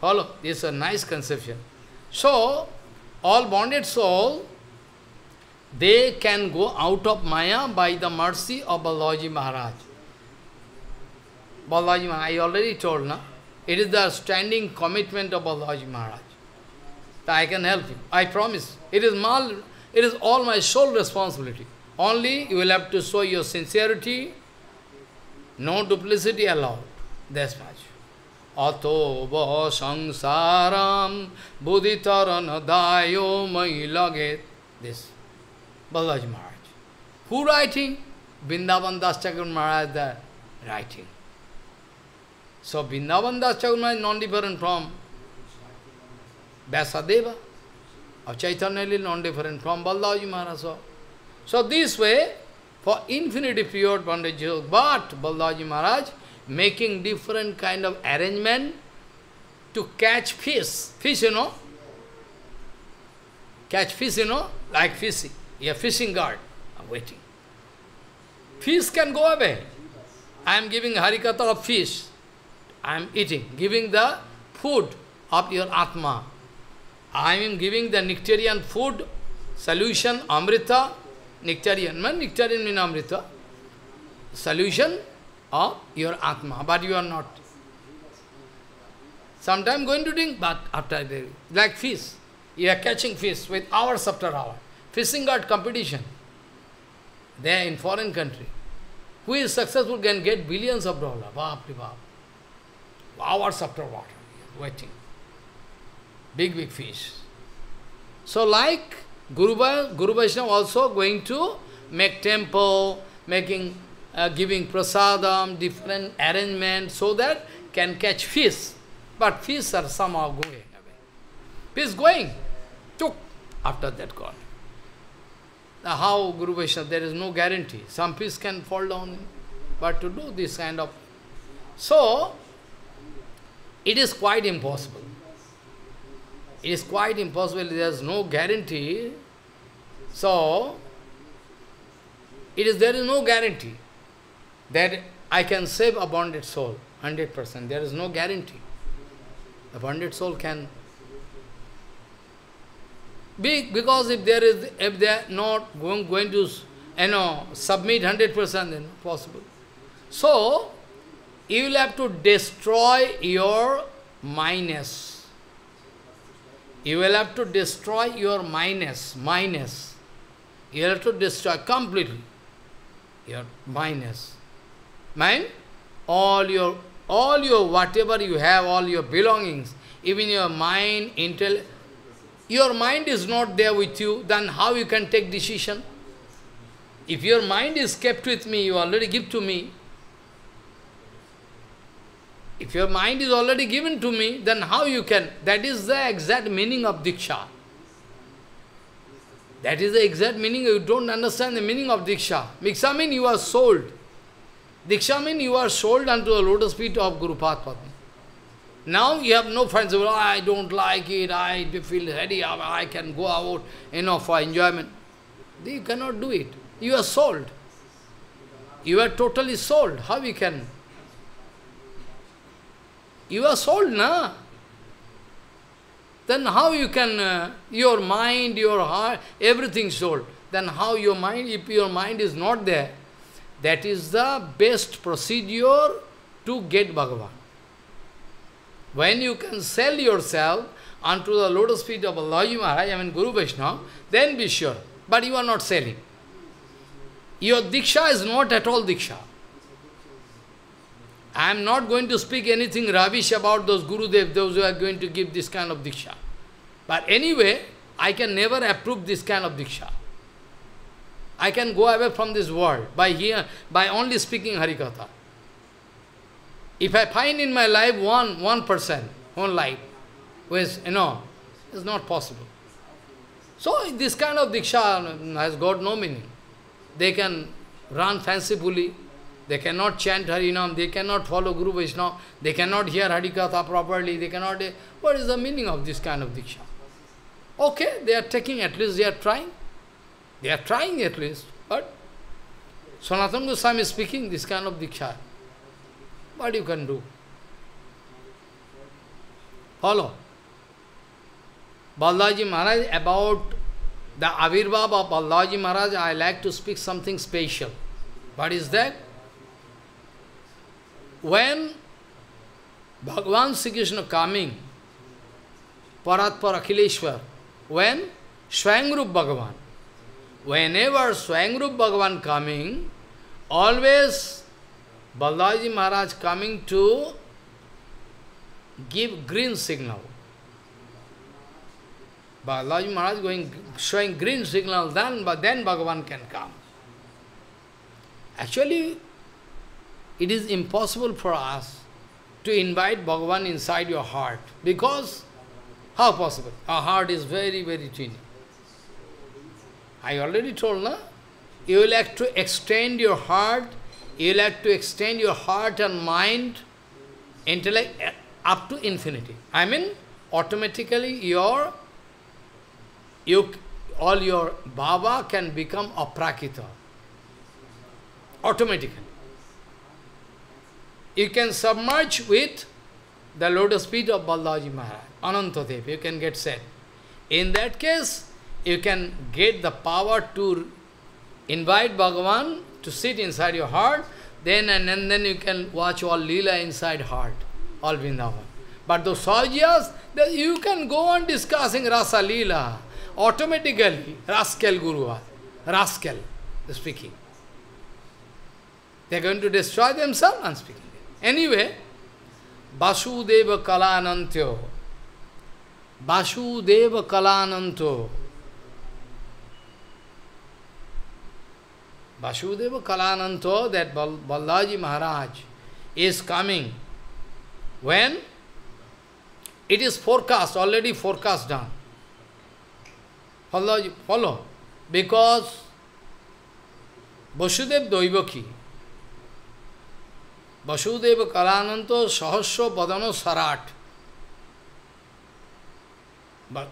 Follow? This is a nice conception. So, all bonded soul, they can go out of Maya by the mercy of Balaji Maharaj. Balaji Maharaj, I already told, na? It is the standing commitment of Balaji Maharaj. That I can help you. I promise. It is, mal, it is all my sole responsibility. Only you will have to show your sincerity, no duplicity allowed. That's much. Ato va samsaram buddhitaran dayo mai laget. This. Balaji Maharaj. Who writing? Vrindavan Das Chakra Maharaj the writing. So Vrindavan Das Maharaj is non-different from Vyasadeva. Of Chaitanya is non-different from Balaji Maharaj. So this way, for infinity period bondage, but Balaji Maharaj making different kind of arrangement to catch fish. Fish, you know? Catch fish, you know? Like fishing. A fishing guard. I'm waiting. Fish can go away. I am giving harikatha of fish. I am eating, giving the food of your Atma. I am giving the nectarian food, solution, amrita, nectarian. Man, nectarian means amrita. Solution of your Atma, but you are not. Sometime going to drink, but after like fish. You are catching fish with hours after hour. Fishing got competition. They are in foreign country. Who is successful can get billions of dollars. Baap baap. Hours after water, waiting. Big, big fish. So like Guru, Guru Vaishnava also going to make temple, making, uh, giving prasadam, different arrangement, so that can catch fish. But fish are somehow going away. Fish going, took, after that gone. How Guru Vaishnava, there is no guarantee. Some piece can fall down, but to do this kind of... So, it is quite impossible. It is quite impossible, there is no guarantee. So, it is there is no guarantee that I can save a bonded soul, 100%. There is no guarantee. The bonded soul can be, because if there is, if they are not going, going to, you know, submit 100%, then possible. So, you will have to destroy your minus. You will have to destroy your minus, minus. You have to destroy completely your minus. Mind? All your, all your, whatever you have, all your belongings, even your mind, intel, your mind is not there with you, then how you can take decision? If your mind is kept with me, you already give to me, if your mind is already given to me, then how you can? That is the exact meaning of Diksha. That is the exact meaning. You don't understand the meaning of Diksha. Diksha means you are sold. Diksha means you are sold unto the lotus feet of Guru Padma. Now you have no friends. Well, I don't like it. I feel ready. I can go out, you know, for enjoyment. You cannot do it. You are sold. You are totally sold. How you can you are sold, na? Then how you can, uh, your mind, your heart, everything sold. Then how your mind, if your mind is not there, That is the best procedure to get Bhagavan. When you can sell yourself unto the lotus feet of Maharaj, I mean Guru Vaishnava, then be sure. But you are not selling. Your Diksha is not at all Diksha. I am not going to speak anything rubbish about those Gurudev, those who are going to give this kind of Diksha. But anyway, I can never approve this kind of Diksha. I can go away from this world by here, by only speaking Harikatha. If I find in my life one, one person, one life, who is, you know, it's not possible. So this kind of Diksha has got no meaning. They can run fancifully, they cannot chant Harinam, they cannot follow Guru Vaishnava, they cannot hear Harikatha properly, they cannot... What is the meaning of this kind of Diksha? Okay, they are taking, at least they are trying. They are trying at least, but Sanatana Goswami is speaking this kind of Diksha. What you can do? Follow. Balaji Maharaj, about the Avirbhav of Balaji Maharaj, I like to speak something special. What is that? When Bhagavan Sri Krishna coming, Paratpar Akhileshwar, when Swayangrup Bhagavan, whenever Swayangrup Bhagavan coming, always Balaji Maharaj coming to give green signal. Balaji Maharaj going showing green signal, then but then Bhagavan can come. Actually, it is impossible for us to invite Bhagavan inside your heart. Because, how possible? Our heart is very, very tiny. I already told, na? You will have to extend your heart, you will have to extend your heart and mind, intellect, eh, up to infinity. I mean, automatically your, you, all your bhava can become aprakrita. Automatically. You can submerge with the lotus feet of Balaji Maharaj, Anantadev, you can get set. In that case, you can get the power to invite Bhagavan to sit inside your heart, then and, and then you can watch all Leela inside heart, all Vrindavan. But those Sahajas, you can go on discussing Rasa Leela, automatically, rascal Guru, rascal speaking. They are going to destroy themselves and speaking. Anyway, Vasudeva Kalanantyo, Vasudeva Kalananto, Vasudeva Kalananto, that Bal Balaji Maharaj is coming. When? It is forecast, already forecast done. Follow, follow. Because Vasudev Doivaki, Vasudeva Kalananto Sahasra Badano Sarat. But,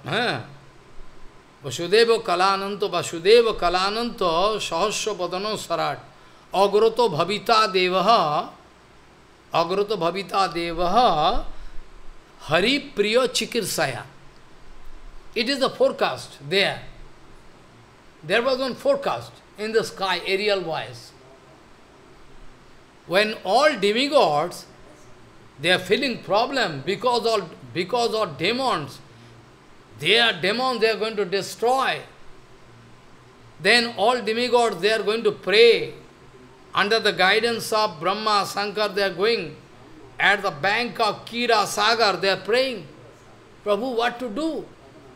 huh? Vasudeva Kalananto, Vasudeva Kalananto Sahasra Badano Sarat. Agroto Bhavita Devaha, Agroto Bhavita Devaha, Hari Priya Chikirsaya. It is the forecast there. There was one forecast in the sky, aerial wise. When all demigods, they are feeling problem because all because of demons, they are demons they are going to destroy. Then all demigods they are going to pray under the guidance of Brahma, Shankar, they are going at the bank of Kira Sagar, they are praying, Prabhu, what to do?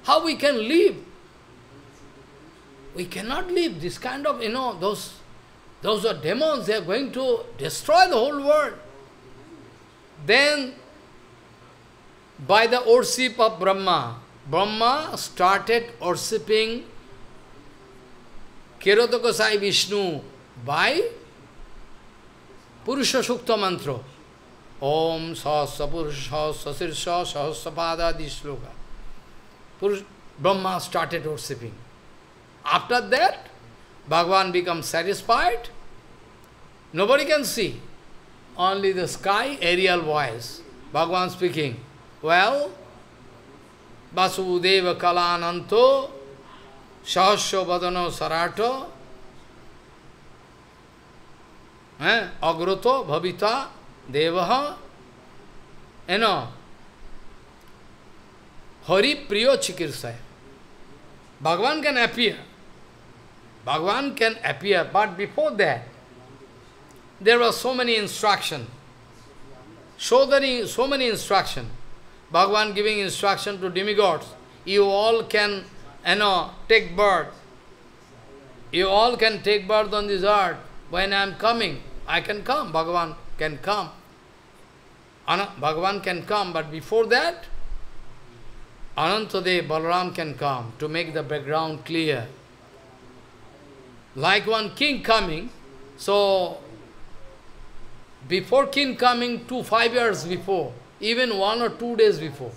How we can live? We cannot live this kind of, you know, those, those are demons, they are going to destroy the whole world. Then, by the worship of Brahma, Brahma started worshipping Kirodakasai Vishnu by Purusha Sukta Mantra. Om Sahasra Purusha Sasirsha Sahasrapada Dishloka. Purush, Brahma started worshipping. After that, Bhagavan becomes satisfied. Nobody can see. Only the sky, aerial voice. Bhagavan speaking. Well, Vasudeva Kalananto, Sahasra Vadano Sarato, eh? agroto bhavita devaha, you know, Hari Priyo Chikirsaya. Bhagavan can appear. Bhagavan can appear, but before that, there were so many instructions. So so many instructions. Bhagavan giving instruction to demigods. You all can, you know, take birth. You all can take birth on this earth. When I am coming, I can come. Bhagavan can come. Bhagavan can come, but before that, Anantadev, Balaram can come to make the background clear. Like one king coming, so before king coming, two, five years before, even one or two days before,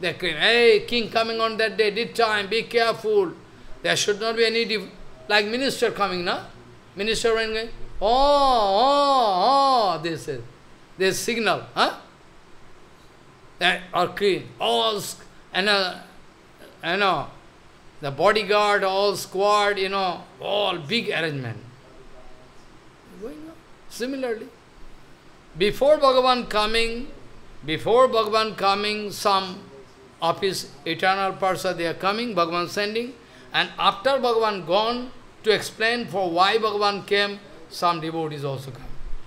they came, hey, king coming on that day, did time, be careful. There should not be any, like minister coming, na? Minister when oh, oh, oh, is, this signal, huh? That, or queen, all and uh, you know, the bodyguard, all squad, you know, all big arrangement. Going on. Similarly, before Bhagavan coming, before Bhagavan coming, some of his eternal person they are coming, Bhagavan sending, and after Bhagavan gone to explain for why Bhagavan came, some devotees also come.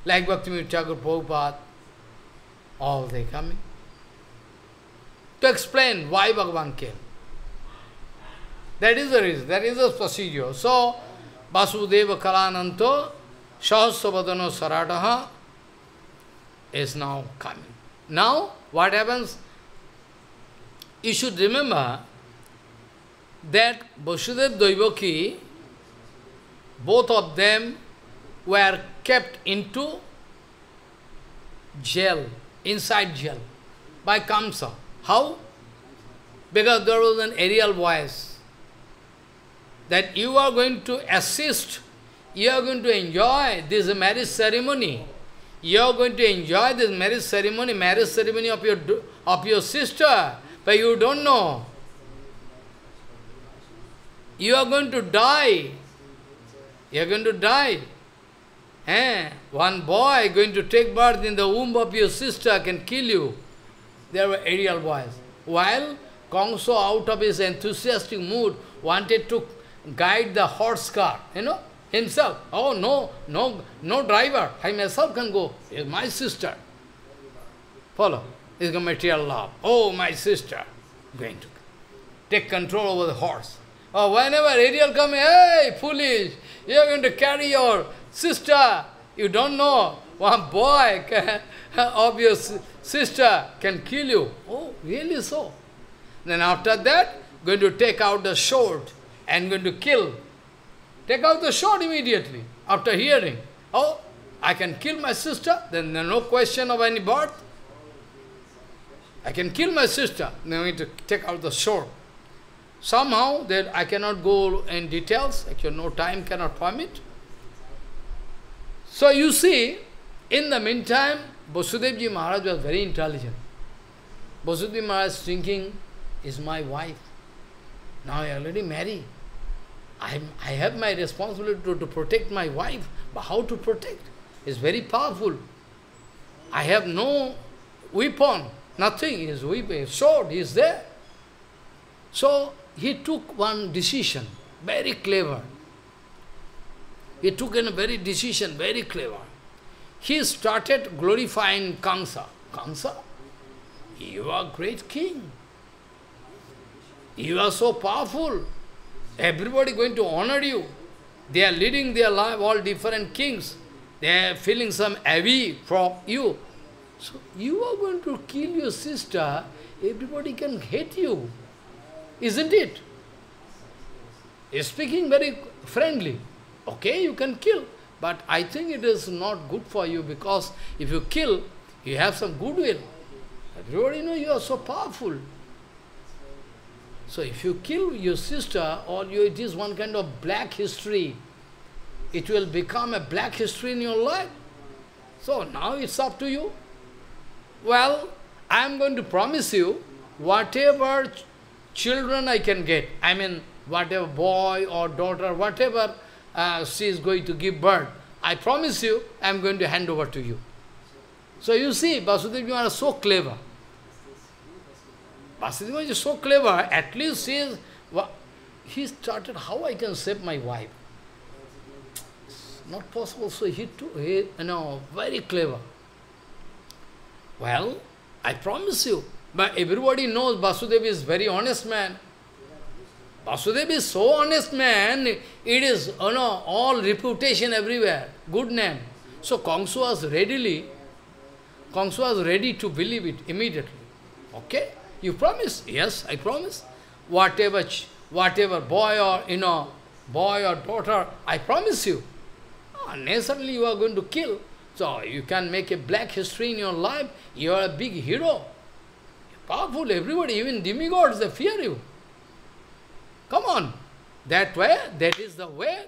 Like Bhaktivinoda Thakur Prabhupada, all they coming to explain why Bhagavan came. That is the reason, that is the procedure. So, Vasudeva Kalananto Sahasravadano Sarataha is now coming. Now, what happens? You should remember that Vasudev Daivaki, both of them were kept into jail, inside jail, by Kamsa. How? Because there was an aerial voice that you are going to assist, you are going to enjoy this marriage ceremony. You are going to enjoy this marriage ceremony, marriage ceremony of your, of your sister, but you don't know. You are going to die. You are going to die. Eh? One boy going to take birth in the womb of your sister can kill you. There were aerial boys. While Kongso, out of his enthusiastic mood, wanted to guide the horse car, you know, himself. Oh, no, no, no driver. I myself can go. It's my sister. Follow. Is a material love. Oh, my sister. Going to take control over the horse. Oh, whenever Ariel come, hey, foolish, you are going to carry your sister. You don't know. One boy can, your sister can kill you. Oh, really so? Then after that, going to take out the sword and going to kill. Take out the sword immediately after hearing. Oh, I can kill my sister, then no question of any birth. I can kill my sister, then we need to take out the sword. Somehow, that I cannot go in details, actually no time cannot permit. So you see, in the meantime, Vasudevji Maharaj was very intelligent. Vasudevji Maharaj thinking, is my wife. Now I already married. I, I have my responsibility to, to protect my wife, but how to protect? It's very powerful. I have no weapon, nothing. His weapon, sword is there. So he took one decision, very clever. He took a very decision, very clever he started glorifying Kamsa. Kamsa, you are great king. You are so powerful. Everybody going to honor you. They are leading their life, all different kings. They are feeling some heavy from you. So you are going to kill your sister, everybody can hate you. Isn't it? He's speaking very friendly. Okay, you can kill. But I think it is not good for you because if you kill, you have some goodwill. Everybody know you are so powerful. So if you kill your sister, or you, it is one kind of black history, it will become a black history in your life. So now it's up to you. Well, I am going to promise you, whatever ch children I can get, I mean, whatever boy or daughter, whatever uh, she is going to give birth, I promise you, I am going to hand over to you. So you see, Vasudeva you are so clever. Vasudeva is so clever, at least he, is, he started how I can save my wife. It's not possible, so he, too, he you know, very clever. Well, I promise you, but everybody knows Vasudeva is very honest man. Vasudeva is so honest man, it is you know, all reputation everywhere, good name. So Kongsu was readily, Kongsu was ready to believe it immediately. Okay, you promise? Yes, I promise. Whatever, whatever boy or, you know, boy or daughter, I promise you. Ah, oh, necessarily you are going to kill. So you can make a black history in your life. You are a big hero. Powerful, everybody, even demigods, they fear you. Come on. That way, that is the way,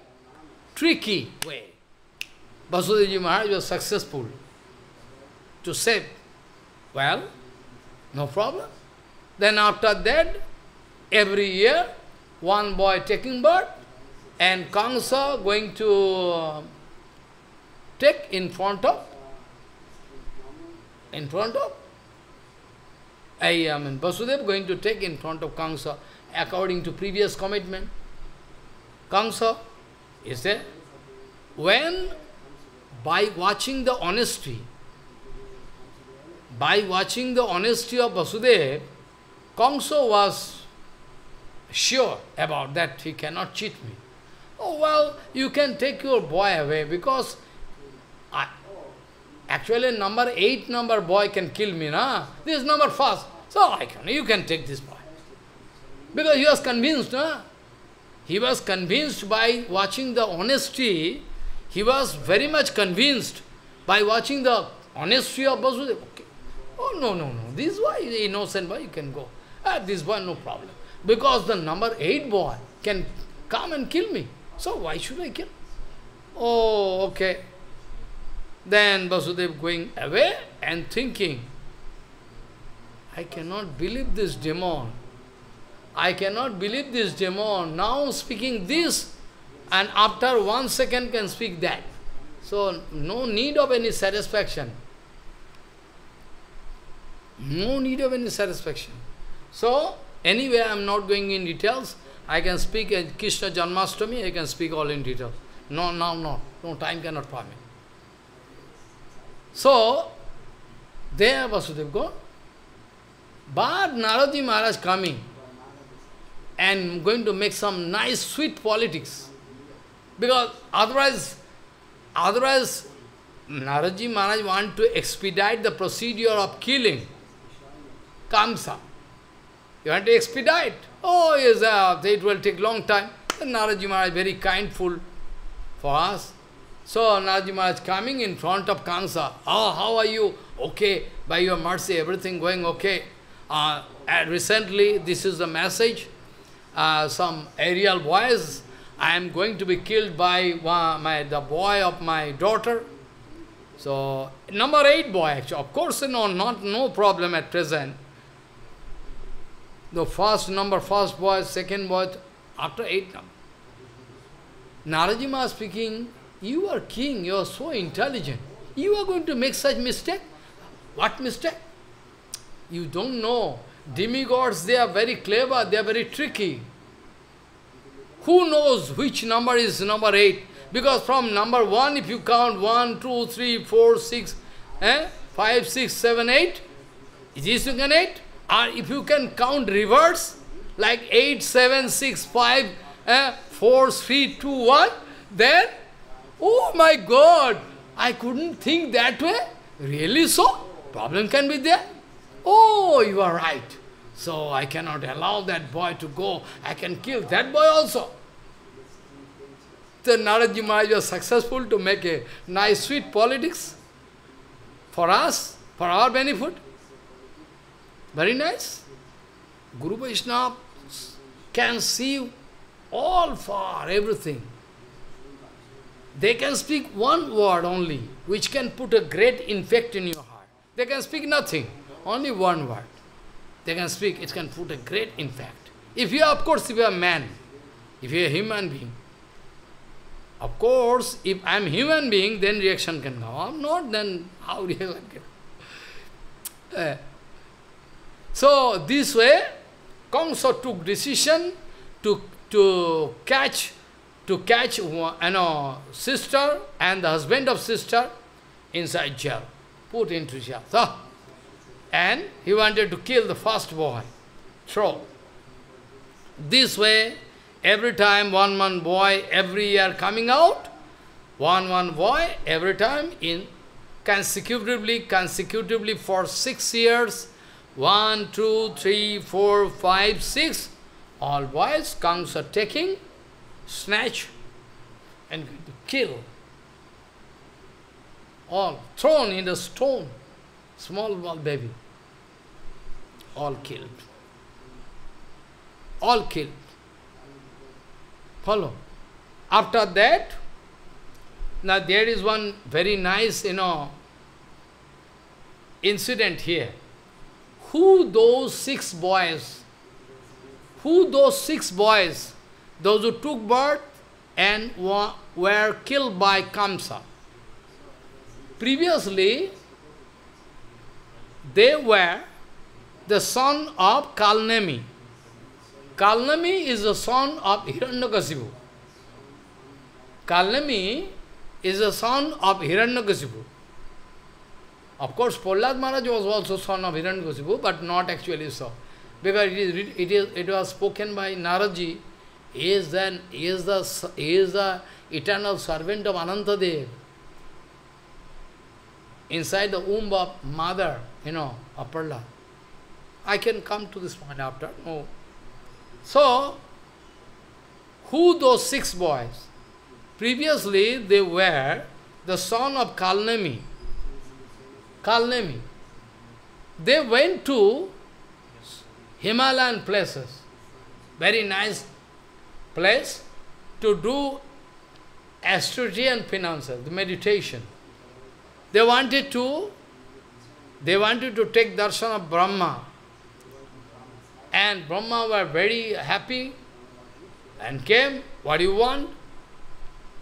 tricky way. Vasudev Maharaj was successful to save. Well, no problem. Then after that, every year, one boy taking birth, and Kamsa going to uh, take in front of, in front of, I, mean, Vasudev going to take in front of Kamsa according to previous commitment. Kamsa is there. When by watching the honesty, by watching the honesty of Vasudeva, Kamsa was sure about that he cannot cheat me. Oh, well, you can take your boy away because I, actually number 8 number boy can kill me, na? This is number first. So I can, you can take this boy. Because he was convinced, huh? He was convinced by watching the honesty, he was very much convinced by watching the honesty of Vasudeva. Okay. Oh, no, no, no. This boy is innocent boy, you can go. Ah, this boy, no problem. Because the number 8 boy can come and kill me. So why should I kill? Oh, okay. Then Vasudeva going away and thinking, I cannot believe this demon. I cannot believe this demon now speaking this and after one second can speak that. So no need of any satisfaction. No need of any satisfaction. So anyway I am not going in details. I can speak at Krishna Janmashtami, I can speak all in detail. No, now no. No, time cannot permit. So, there Vasudeva gone. But Naradi Maharaj coming and going to make some nice sweet politics. Because otherwise, otherwise Naraji Maharaj want to expedite the procedure of killing Kamsa. You want to expedite? Oh, yes, uh, it will take long time. Then Naraji Maharaj is very kindful for us. So Naraji Maharaj is coming in front of Kansa. Oh, how are you? Okay, by your mercy, everything going okay. Uh, recently, this is the message uh, some aerial boys, I am going to be killed by my, the boy of my daughter. So, number eight boy actually, of course, no, not, no problem at present. The first number, first boy, second boy, after eight number. Narajima speaking, you are king, you are so intelligent. You are going to make such mistake? What mistake? You don't know Demigods, they are very clever, they are very tricky. Who knows which number is number 8? Because from number 1, if you count 1, 2, 3, 4, 6, eh? 5, 6, 7, 8, is this you 8? Or if you can count reverse, like 8, 7, 6, 5, eh? 4, 3, 2, 1, then, oh my God, I couldn't think that way. Really so? Problem can be there. Oh, you are right. So I cannot allow that boy to go. I can kill that boy also. So Naradji Maharaj was successful to make a nice, sweet politics for us, for our benefit. Very nice. Guru Vaishnava can see all far, everything. They can speak one word only, which can put a great infect in your heart. They can speak nothing. Only one word. They can speak, it can put a great impact. If you are, of course, if you are a man, if you are a human being, Of course, if I am human being, then reaction can come. I'm not, then how reaction can come? Uh, So, this way, Kamsa took decision to, to catch to catch you know, sister and the husband of sister inside jail, put into jail. So, and he wanted to kill the first boy. Throw. This way, every time one one boy every year coming out, one one boy every time in consecutively, consecutively for six years, one, two, three, four, five, six, all boys, Kangs are taking, snatch, and kill. All thrown in the stone, small, small baby, all killed. All killed. Follow. After that, now there is one very nice, you know, incident here. Who those six boys, who those six boys, those who took birth and were killed by Kamsa. Previously, they were the son of Kalnemi. Kalnami is the son of Hiranyakasipu. Kalnemi is the son of Hiranyakasipu. Of course, Prahlad Maharaj was also son of Hiranyakasipu, but not actually so. Because it, is, it, is, it was spoken by Naraji, he is, then, he is, the, he is the eternal servant of Anantadev. Inside the womb of mother, you know, of Prahlad. I can come to this point after. No. So, who those six boys? Previously, they were the son of Kalnemi. Kalnemi. They went to Himalayan places, very nice place, to do astrology and the meditation. They wanted to, they wanted to take darshan of Brahma. And Brahma were very happy and came, what do you want?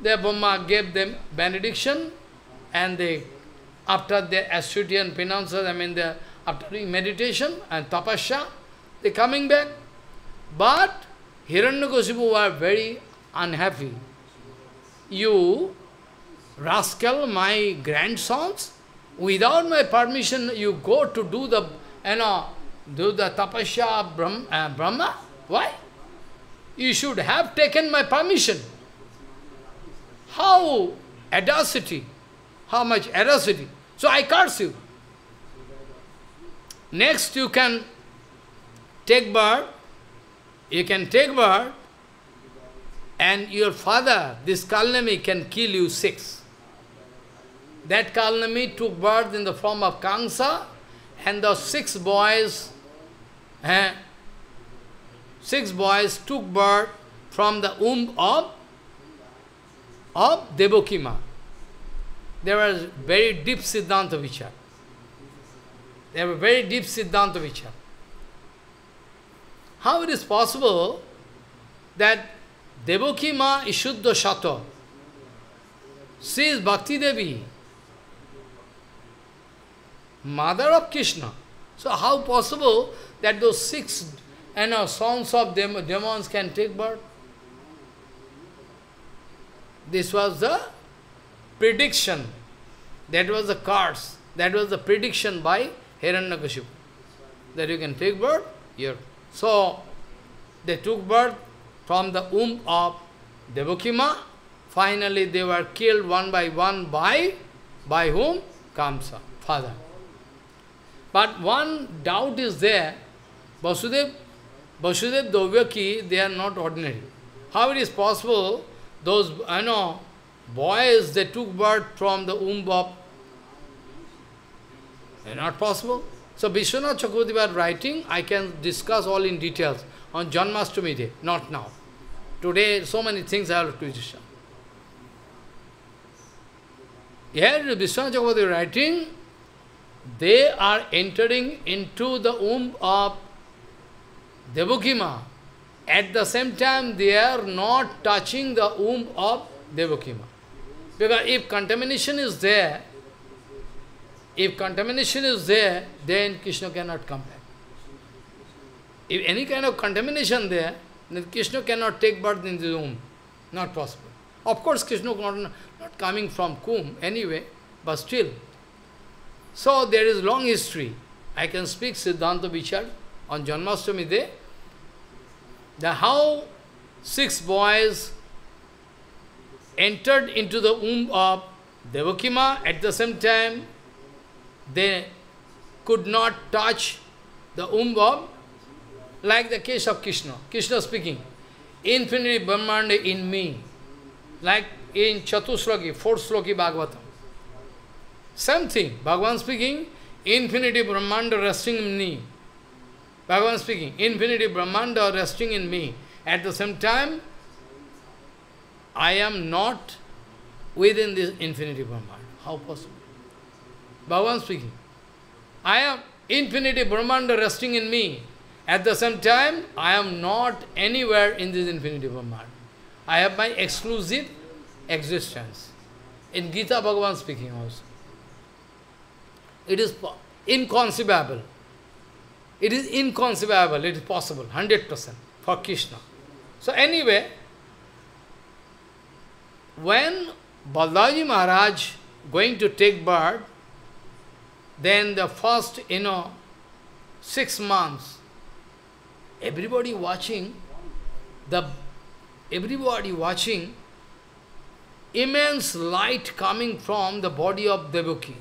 The Brahma gave them benediction and they, after the austerity and penances, I mean the, after doing meditation and tapasya, they coming back. But Hiranyakasipu were very unhappy. You, rascal, my grandsons, without my permission, you go to do the, you know, do the tapasya uh, Brahma? Why? You should have taken my permission. How audacity, how much audacity. So I curse you. Next you can take birth, you can take birth, and your father, this Kalnemi, can kill you six. That Kalnami took birth in the form of Kansa, and the six boys Eh? Six boys took birth from the womb of, of Devakima. There was very deep Siddhanta Vichar. There were very deep Siddhanta Vichar. How it is possible that Devaki Ma Shuddha Shato? She is Bhakti Devi, mother of Krishna. So how possible that those six you know, sons of dem demons can take birth. This was the prediction. That was the curse. That was the prediction by Hiranyakashipu. That you can take birth here. So, they took birth from the womb of Devakima. Finally, they were killed one by one by, by whom? Kamsa, father. But one doubt is there, Vasudev, Vasudev Devaki, they are not ordinary. How it is possible, those, I know, boys, they took birth from the womb of... Eh, not possible. So Vishwanath Chakravarti writing, I can discuss all in details on Janmashtami day, not now. Today, so many things I have to discuss. Here, Vishwanath Chakravarti writing, they are entering into the womb of Devakima. At the same time, they are not touching the womb of Devakima. Because if contamination is there, if contamination is there, then Krishna cannot come back. If any kind of contamination there, then Krishna cannot take birth in the womb. Not possible. Of course, Krishna not, not coming from womb anyway, but still. So there is long history. I can speak Siddhanta Vichar on Janmashtami Day, The how six boys entered into the womb of Devakima, at the same time they could not touch the womb of, like the case of Krishna. Krishna speaking, infinity Brahmanda in me, like in Chatusloki, fourth Sloki Bhagavatam. Same thing, Bhagavan speaking, infinity Brahmanda resting in me. Bhagavan speaking, infinity Brahmanda resting in me. At the same time, I am not within this infinity Brahman. How possible? Bhagavan speaking. I am infinity Brahmanda resting in me. At the same time, I am not anywhere in this infinity Brahman. I have my exclusive existence. In Gita, Bhagavan speaking also. It is inconceivable. It is inconceivable, it is possible, 100% for Krishna. So anyway, when Balaji Maharaj going to take birth, then the first, you know, six months, everybody watching, the everybody watching, immense light coming from the body of Devaki.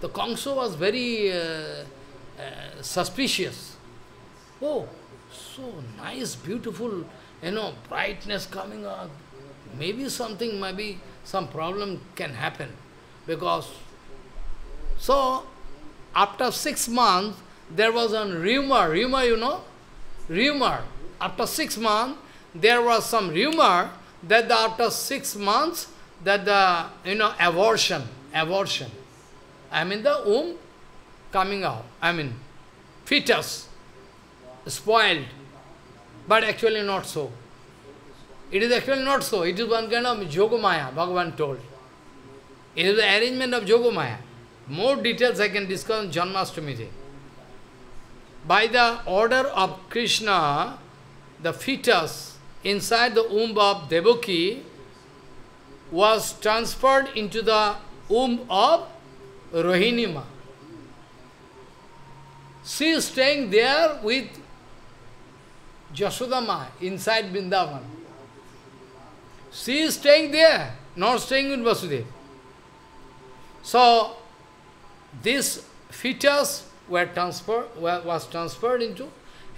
The Kangso was very uh, uh, suspicious. Oh, so nice, beautiful, you know, brightness coming out maybe something, maybe some problem can happen. Because, so, after six months, there was a rumor, rumor, you know, rumor. After six months, there was some rumor that the, after six months, that the, you know, abortion, abortion, I mean the womb coming out, I mean, fetus, spoiled, but actually not so. It is actually not so. It is one kind of Yogamaya, Bhagavan told. It is the arrangement of Yogamaya. More details I can discuss on Janmashtami Day. By the order of Krishna, the fetus inside the womb of Devaki was transferred into the womb of Rohinima. She is staying there with Jasodama inside Vrindavan. She is staying there, not staying with Vasudeva. So, this fetus were transferred, was transferred into,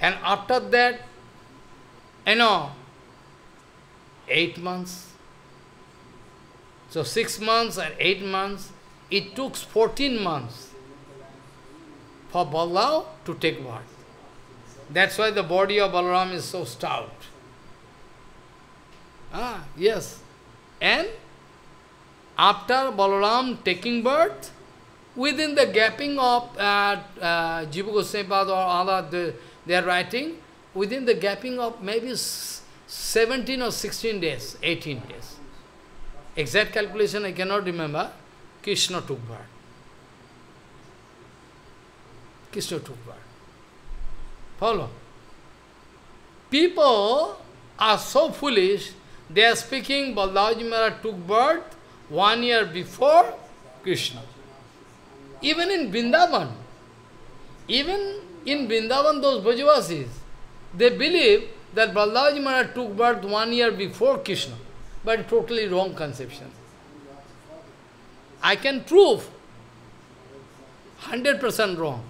and after that, you know, eight months. So six months and eight months, it took 14 months for Balaram to take birth. That's why the body of Balaram is so stout. Ah, yes. And after Balaram taking birth, within the gapping of uh, uh, Jiva Goswami or other, the, they are writing, within the gapping of maybe 17 or 16 days, 18 days. Exact calculation I cannot remember, Krishna took birth. Krishna took birth. Follow? People are so foolish they are speaking Balaji Maharaj took birth one year before Krishna. Even in Vrindavan, even in Vrindavan, those Brajavasis, they believe that Balaji Maharaj took birth one year before Krishna, but totally wrong conception. I can prove 100% wrong.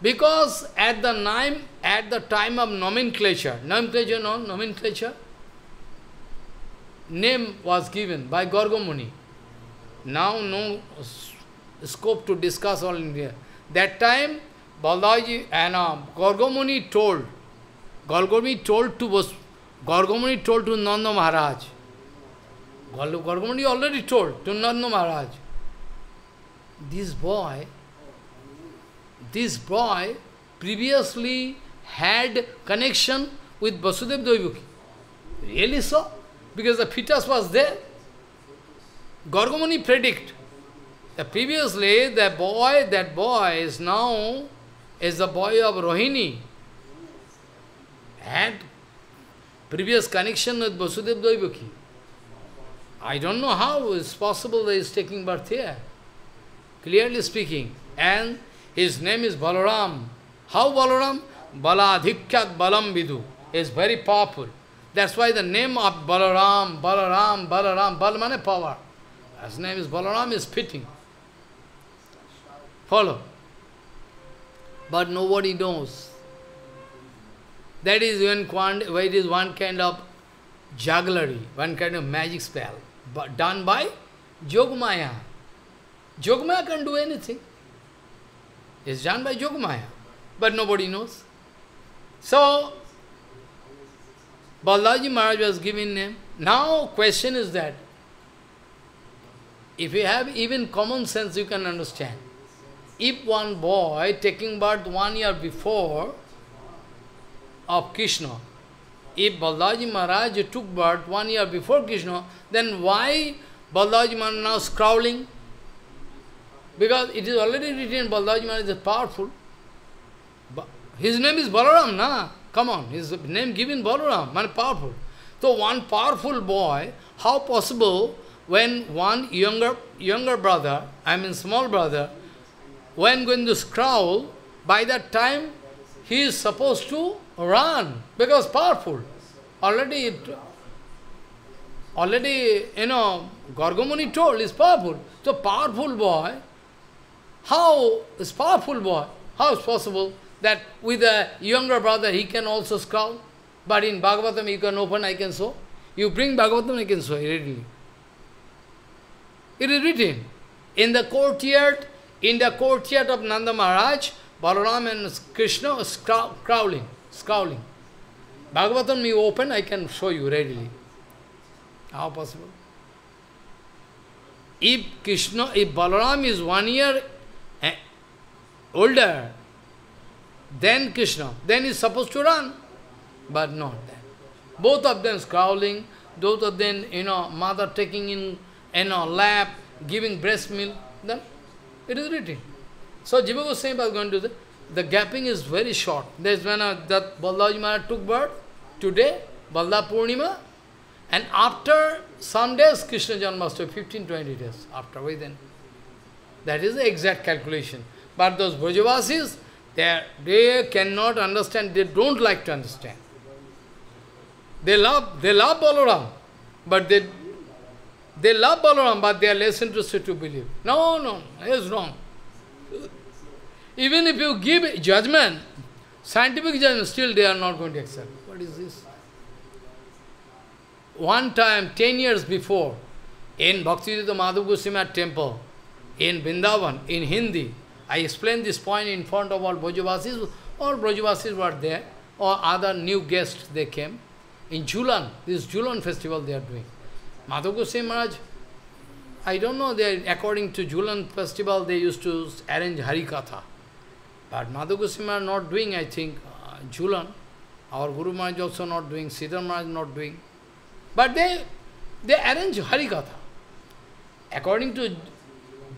Because at the time, at the time of nomenclature, nomenclature, no, nomenclature, name was given by Gargamuni. Now no scope to discuss all in here. That time, Balaji and uh, Gargamuni told, Gargamuni told to was Gargamuni told to Nanda Maharaj. Gargamuni already told to Nanda Maharaj. This boy this boy previously had connection with Vasudev Devaki. Really so? because the fetus was there. Gargamuni predict that previously the boy, that boy is now is the boy of Rohini. Had previous connection with Vasudev Devaki. I don't know how it's possible that he is taking birth here. Clearly speaking. And his name is Balaram. How Balaram? Baladhikyat Balam Vidu is very powerful. That's why the name of Balaram, Balaram, Balaram, Balamane power. His name is Balaram is fitting. Follow. But nobody knows. That is when, when it is one kind of jugglery, one kind of magic spell, but done by Jogmaya. Jogmaya can do anything. It's done by Jogmaya, but nobody knows. So, Balaji Maharaj was given name. Now, question is that, if you have even common sense, you can understand. If one boy taking birth one year before of Krishna, if Balaji Maharaj took birth one year before Krishna, then why Balaji Maharaj now scowling? Because it is already written Balaji Maharaj is powerful. But his name is Balaram, na? Come on, his name given Balaram, man powerful. So one powerful boy, how possible when one younger younger brother, I mean small brother, when going to scroll, by that time he is supposed to run because powerful. Already, it, already, you know, Gargamuni told is powerful. So powerful boy, how is powerful boy? How is possible that with a younger brother he can also scroll? But in Bhagavatam you can open, I can show. You bring Bhagavatam, I can show readily. It is written. In the courtyard, in the courtyard of Nanda Maharaj, Balaram and Krishna scowling, scowling. Bhagavatam you open, I can show you readily. How possible? If Krishna, if Balaram is one year eh, older than Krishna, then he's supposed to run. But not that. Both of them scowling, both of them, you know, mother taking in, you know, lap, giving breast milk, then it is written. So Jiva Goswami was going to the, the gapping is very short. That's when uh, that Balaji Maharaj took birth, today, Balda Purnima, and after some days, Krishna Janmashtami, 15, 20 days, after within. That is the exact calculation. But those Brajavasis, they, they cannot understand, they don't like to understand. They love, they love Balaram, but they they love Balaram, but they are less interested to believe. No, no, it is wrong. Even if you give judgment, scientific judgment, still they are not going to accept. What is this? One time, ten years before, in Bhaktivedanta Madhav Goswami temple, in Vrindavan, in Hindi, I explained this point in front of all Brajavasis. All Brajavasis were there, or other new guests they came. In Julan, this Julan festival they are doing. Madhav Goswami Maharaj, I don't know, they, according to Julan festival, they used to arrange Harikatha. But Madhav Goswami Maharaj not doing, I think, uh, Julan. Our Guru Maharaj also not doing, Siddhar Maharaj not doing. But they, they arrange Harikatha. According to,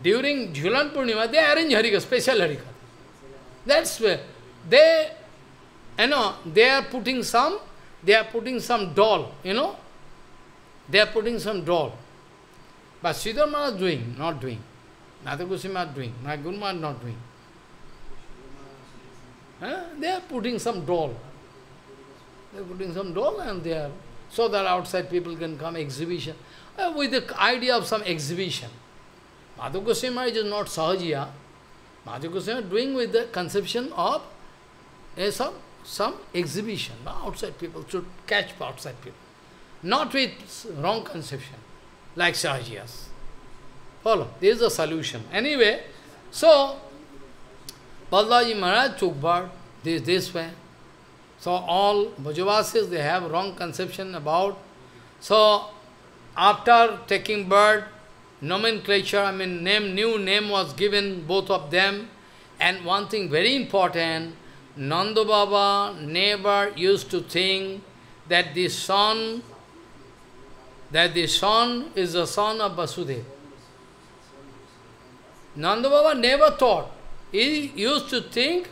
during Julan Purnima, they arrange Harikatha, special Harikatha. That's where they, you know, they are putting some, they are putting some doll, you know, they are putting some doll. But Siddhar Maharaj is doing, not doing. Nada Goswami is doing, my Guru Maharaj not doing. Huh? They are putting some doll. They are putting some doll and they are, so that outside people can come exhibition. Uh, with the idea of some exhibition. Madhav Goswami is not Sahajiya. Madhav Goswami is doing with the conception of some, some exhibition. Outside people should catch outside people not with wrong conception, like Sahajiyas. Follow, this is the solution. Anyway, so, Balaji Maharaj took birth this, this way. So all Brajavasis, they have wrong conception about. So, after taking birth, nomenclature, I mean name, new name was given, both of them. And one thing very important, Nanda Baba never used to think that the son that the son is the son of Vasudeva. Nanda Baba never thought. He used to think,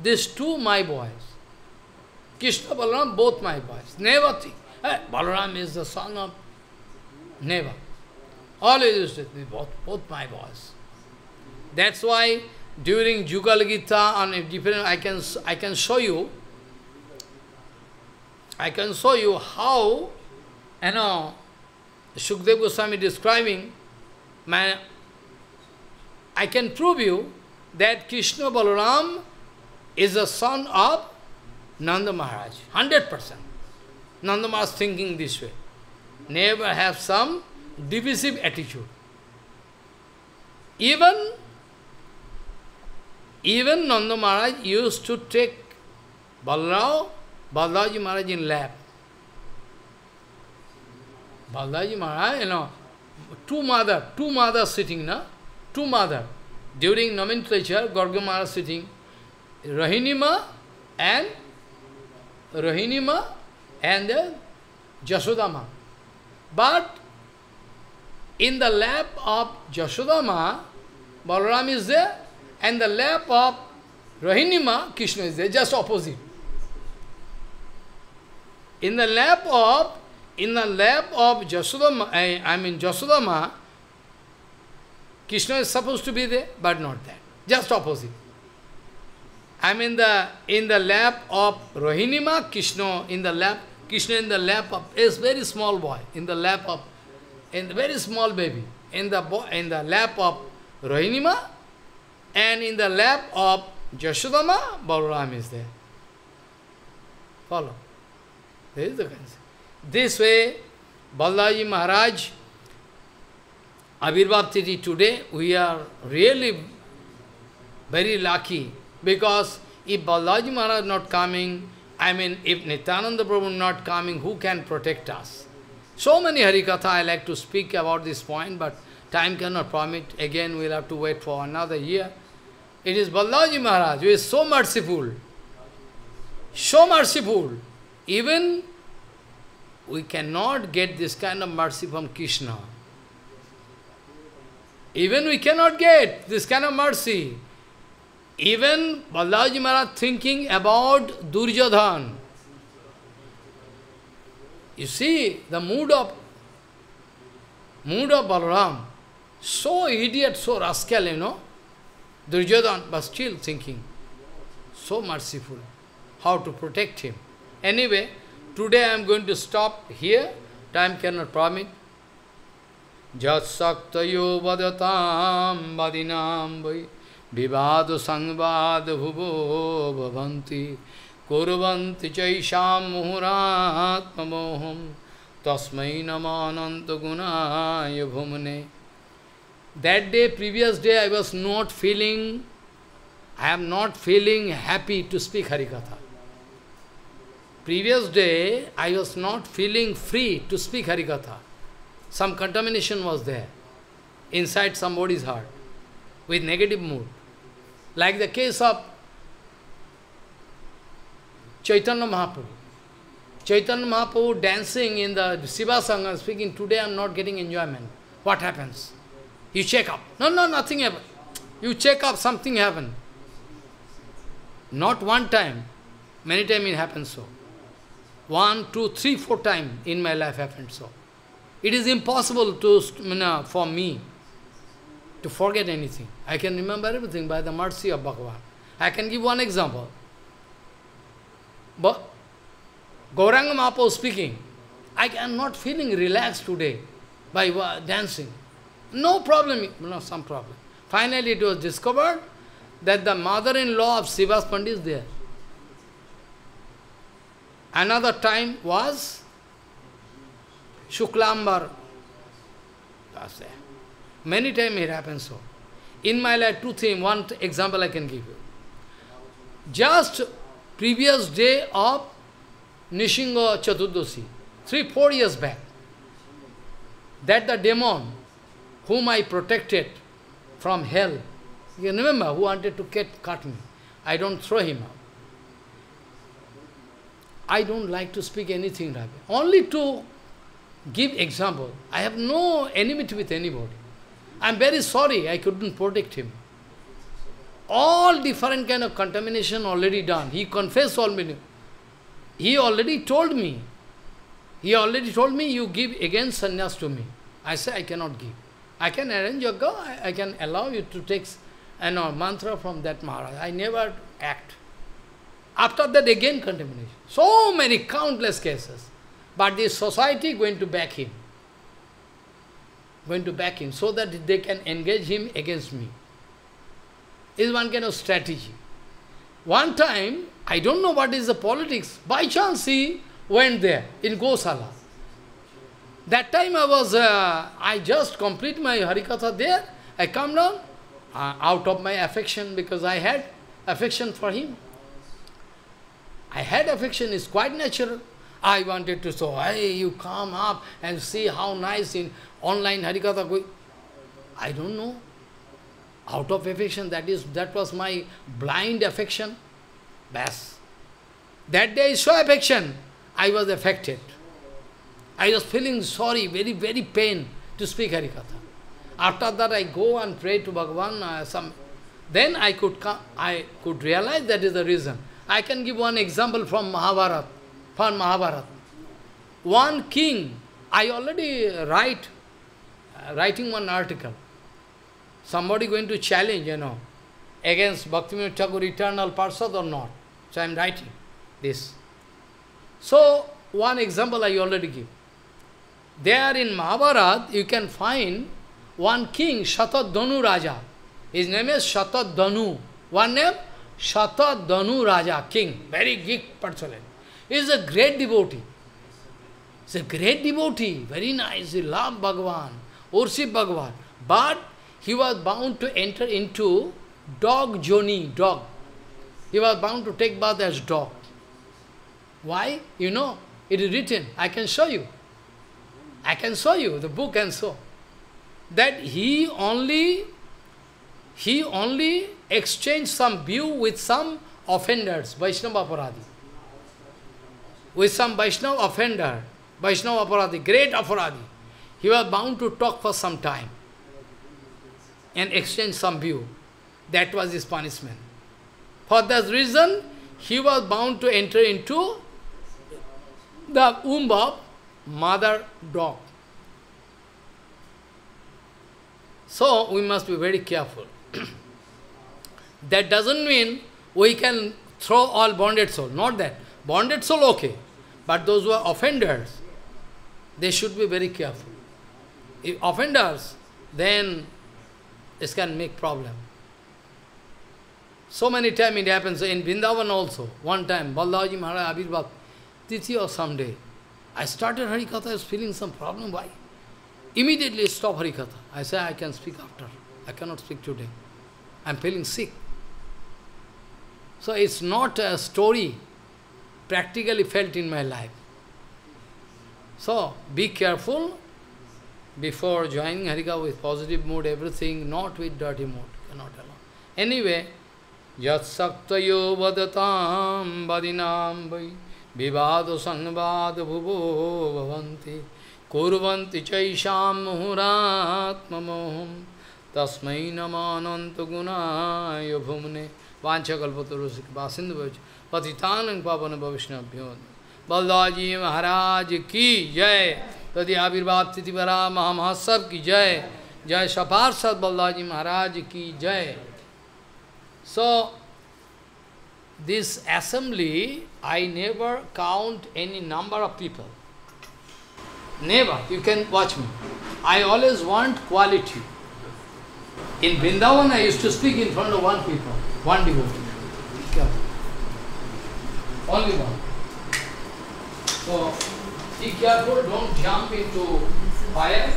these two my boys. Krishna Balaram, both my boys. Never think. Hey, Balaram is the son of... Never. Always used to be both, both my boys. That's why during Jugal Gita on different I can I can show you I can show you how you know Shukdev Goswami describing my I can prove you that Krishna Balaram is a son of Nanda Maharaj. Hundred percent. Nanda Maharaj thinking this way. Never have some divisive attitude. Even even Nanda Maharaj used to take Balrao, Baldaji Maharaj in lap. Baldaji Maharaj, you know, two mother, two mothers sitting, na? Two mother. During nomenclature, Gorga Maharaj sitting, Rohinima and Rohinima and uh, the Jasodama. But in the lap of Jasodama, Balaram is there, and the lap of Rohinima, Krishna is there, just opposite. In the lap of in the lap of Jasudama, I, eh, I mean Jasudama, Krishna is supposed to be there, but not there. Just opposite. I mean the in the lap of Rohinima, Krishna in the lap, Krishna in the lap of is very small boy, in the lap of in the very small baby, in the in the lap of Rohinima, and in the lap of Jashodama, Balaram is there. Follow. This is the concept. This way, Balaji Maharaj, Avirbhav Tithi, today we are really very lucky because if Balaji Maharaj not coming, I mean, if Nityananda Prabhu not coming, who can protect us? So many Harikatha I like to speak about this point, but time cannot permit. Again, we'll have to wait for another year. It is Balaji Maharaj who is so merciful, so merciful. Even we cannot get this kind of mercy from Krishna. Even we cannot get this kind of mercy. Even Balaji Maharaj thinking about Duryodhan. You see, the mood of mood of Balaram, so idiot, so rascal, you know, Duryodhan, but still thinking, so merciful, how to protect him. Anyway, Today I am going to stop here. Time cannot permit. Jat saktayo vadatam vadinam vai vivado sangvad bhuvo bhavanti That day, previous day, I was not feeling, I am not feeling happy to speak Harikatha. Previous day, I was not feeling free to speak Harikatha. Some contamination was there inside somebody's heart with negative mood. Like the case of Chaitanya Mahaprabhu. Chaitanya Mahaprabhu dancing in the Srivas Angan speaking, today I am not getting enjoyment. What happens? You check up. No, no, nothing happened. You check up, something happened. Not one time. Many times it happens so. One, two, three, four times in my life happened so. It is impossible to, you know, for me to forget anything. I can remember everything by the mercy of Bhagavan. I can give one example. But Gauranga Mahaprabhu speaking, I am not feeling relaxed today by dancing. No problem, no, some problem. Finally it was discovered that the mother-in-law of Srivas Pandit is there. Another time was Shuklambar. That's there. Many times it happens so. In my life, two things, one example I can give you. Just previous day of Nrisingha Chaturdoshi, three, four years back, that the demon whom I protected from hell, you remember who wanted to cut, cut me, I don't throw him out. I don't like to speak anything, Rabbi. Only to give example. I have no enmity with anybody. I am very sorry I couldn't protect him. All different kind of contamination already done. He confessed all me. He already told me. He already told me, you give again sannyas to me. I say, I cannot give. I can arrange your go, I, I can allow you to take know, mantra from that Maharaj. I never act. After that again contamination. So many countless cases. But the society going to back him. Going to back him so that they can engage him against me. Is one kind of strategy. One time, I don't know what is the politics. By chance he went there in Gosala. That time I was, uh, I just complete my Harikatha there. I come down uh, out of my affection because I had affection for him. I had affection, it's quite natural. I wanted to say, hey, you come up and see how nice in online Harikatha. I don't know. Out of affection, that is that was my blind affection. Bas. That day I saw affection. I was affected. I was feeling sorry, very, very pain to speak Harikatha. After that I go and pray to Bhagavan, uh, some, then I could, come, I could realize that is the reason. I can give one example from Mahabharata, from Mahabharata. One king, I already write, uh, writing one article. Somebody going to challenge, you know, against Bhaktivinoda Thakur eternal Parshad or not. So I am writing this. So, one example I already give. There in Mahabharata, you can find one king, Shatadhanu Raja. His name is Shatadhanu. One name, Shatadhanu Raja, king. Very big person. He is a great devotee. He's a great devotee. Very nice. He loved Bhagavan, worship Bhagavan. But he was bound to enter into dog journey, dog. He was bound to take bath as dog. Why? You know, it is written. I can show you. I can show you the book and so. That he only, he only exchanged some view with some offenders, Vaishnava Aparadi. With some Vaishnava offender, Vaishnava Aparadi, great Aparadi. He was bound to talk for some time and exchange some view. That was his punishment. For that reason, he was bound to enter into the womb of mother dog. So we must be very careful. that doesn't mean we can throw all bonded soul, not that. Bonded soul, okay. But those who are offenders, they should be very careful. If offenders, then this can make problem. So many times it happens in Vrindavan also. One time, Balaji Maharaj Avirbhav, Tithi or someday, I started Harikatha, I was feeling some problem. Why? Immediately stop Harikatha. I say, I can speak after. I cannot speak today. I am feeling sick. So it's not a story practically felt in my life. So be careful before joining Harikatha with positive mood, everything, not with dirty mood. Cannot allow. Anyway, Yat saktayo vadatam vadinam vai vivado sanvada bhuvo bhavanti kurvanti chaisham muhuratmamoham tasmai namananta gunaya bhumne vasindu vach patitanang pavana bhavishnabhyo Baldau ji Maharaj की जय तदि आविर्भाव तिथिवरा महामहोत्सव की जय जय सपार्षद बलदाजी महाराज की जय So, this assembly, I never count any number of people. Never. You can watch me. I always want quality. In Vrindavan, I used to speak in front of one people, one devotee. Only one. So, be careful, don't jump into fire.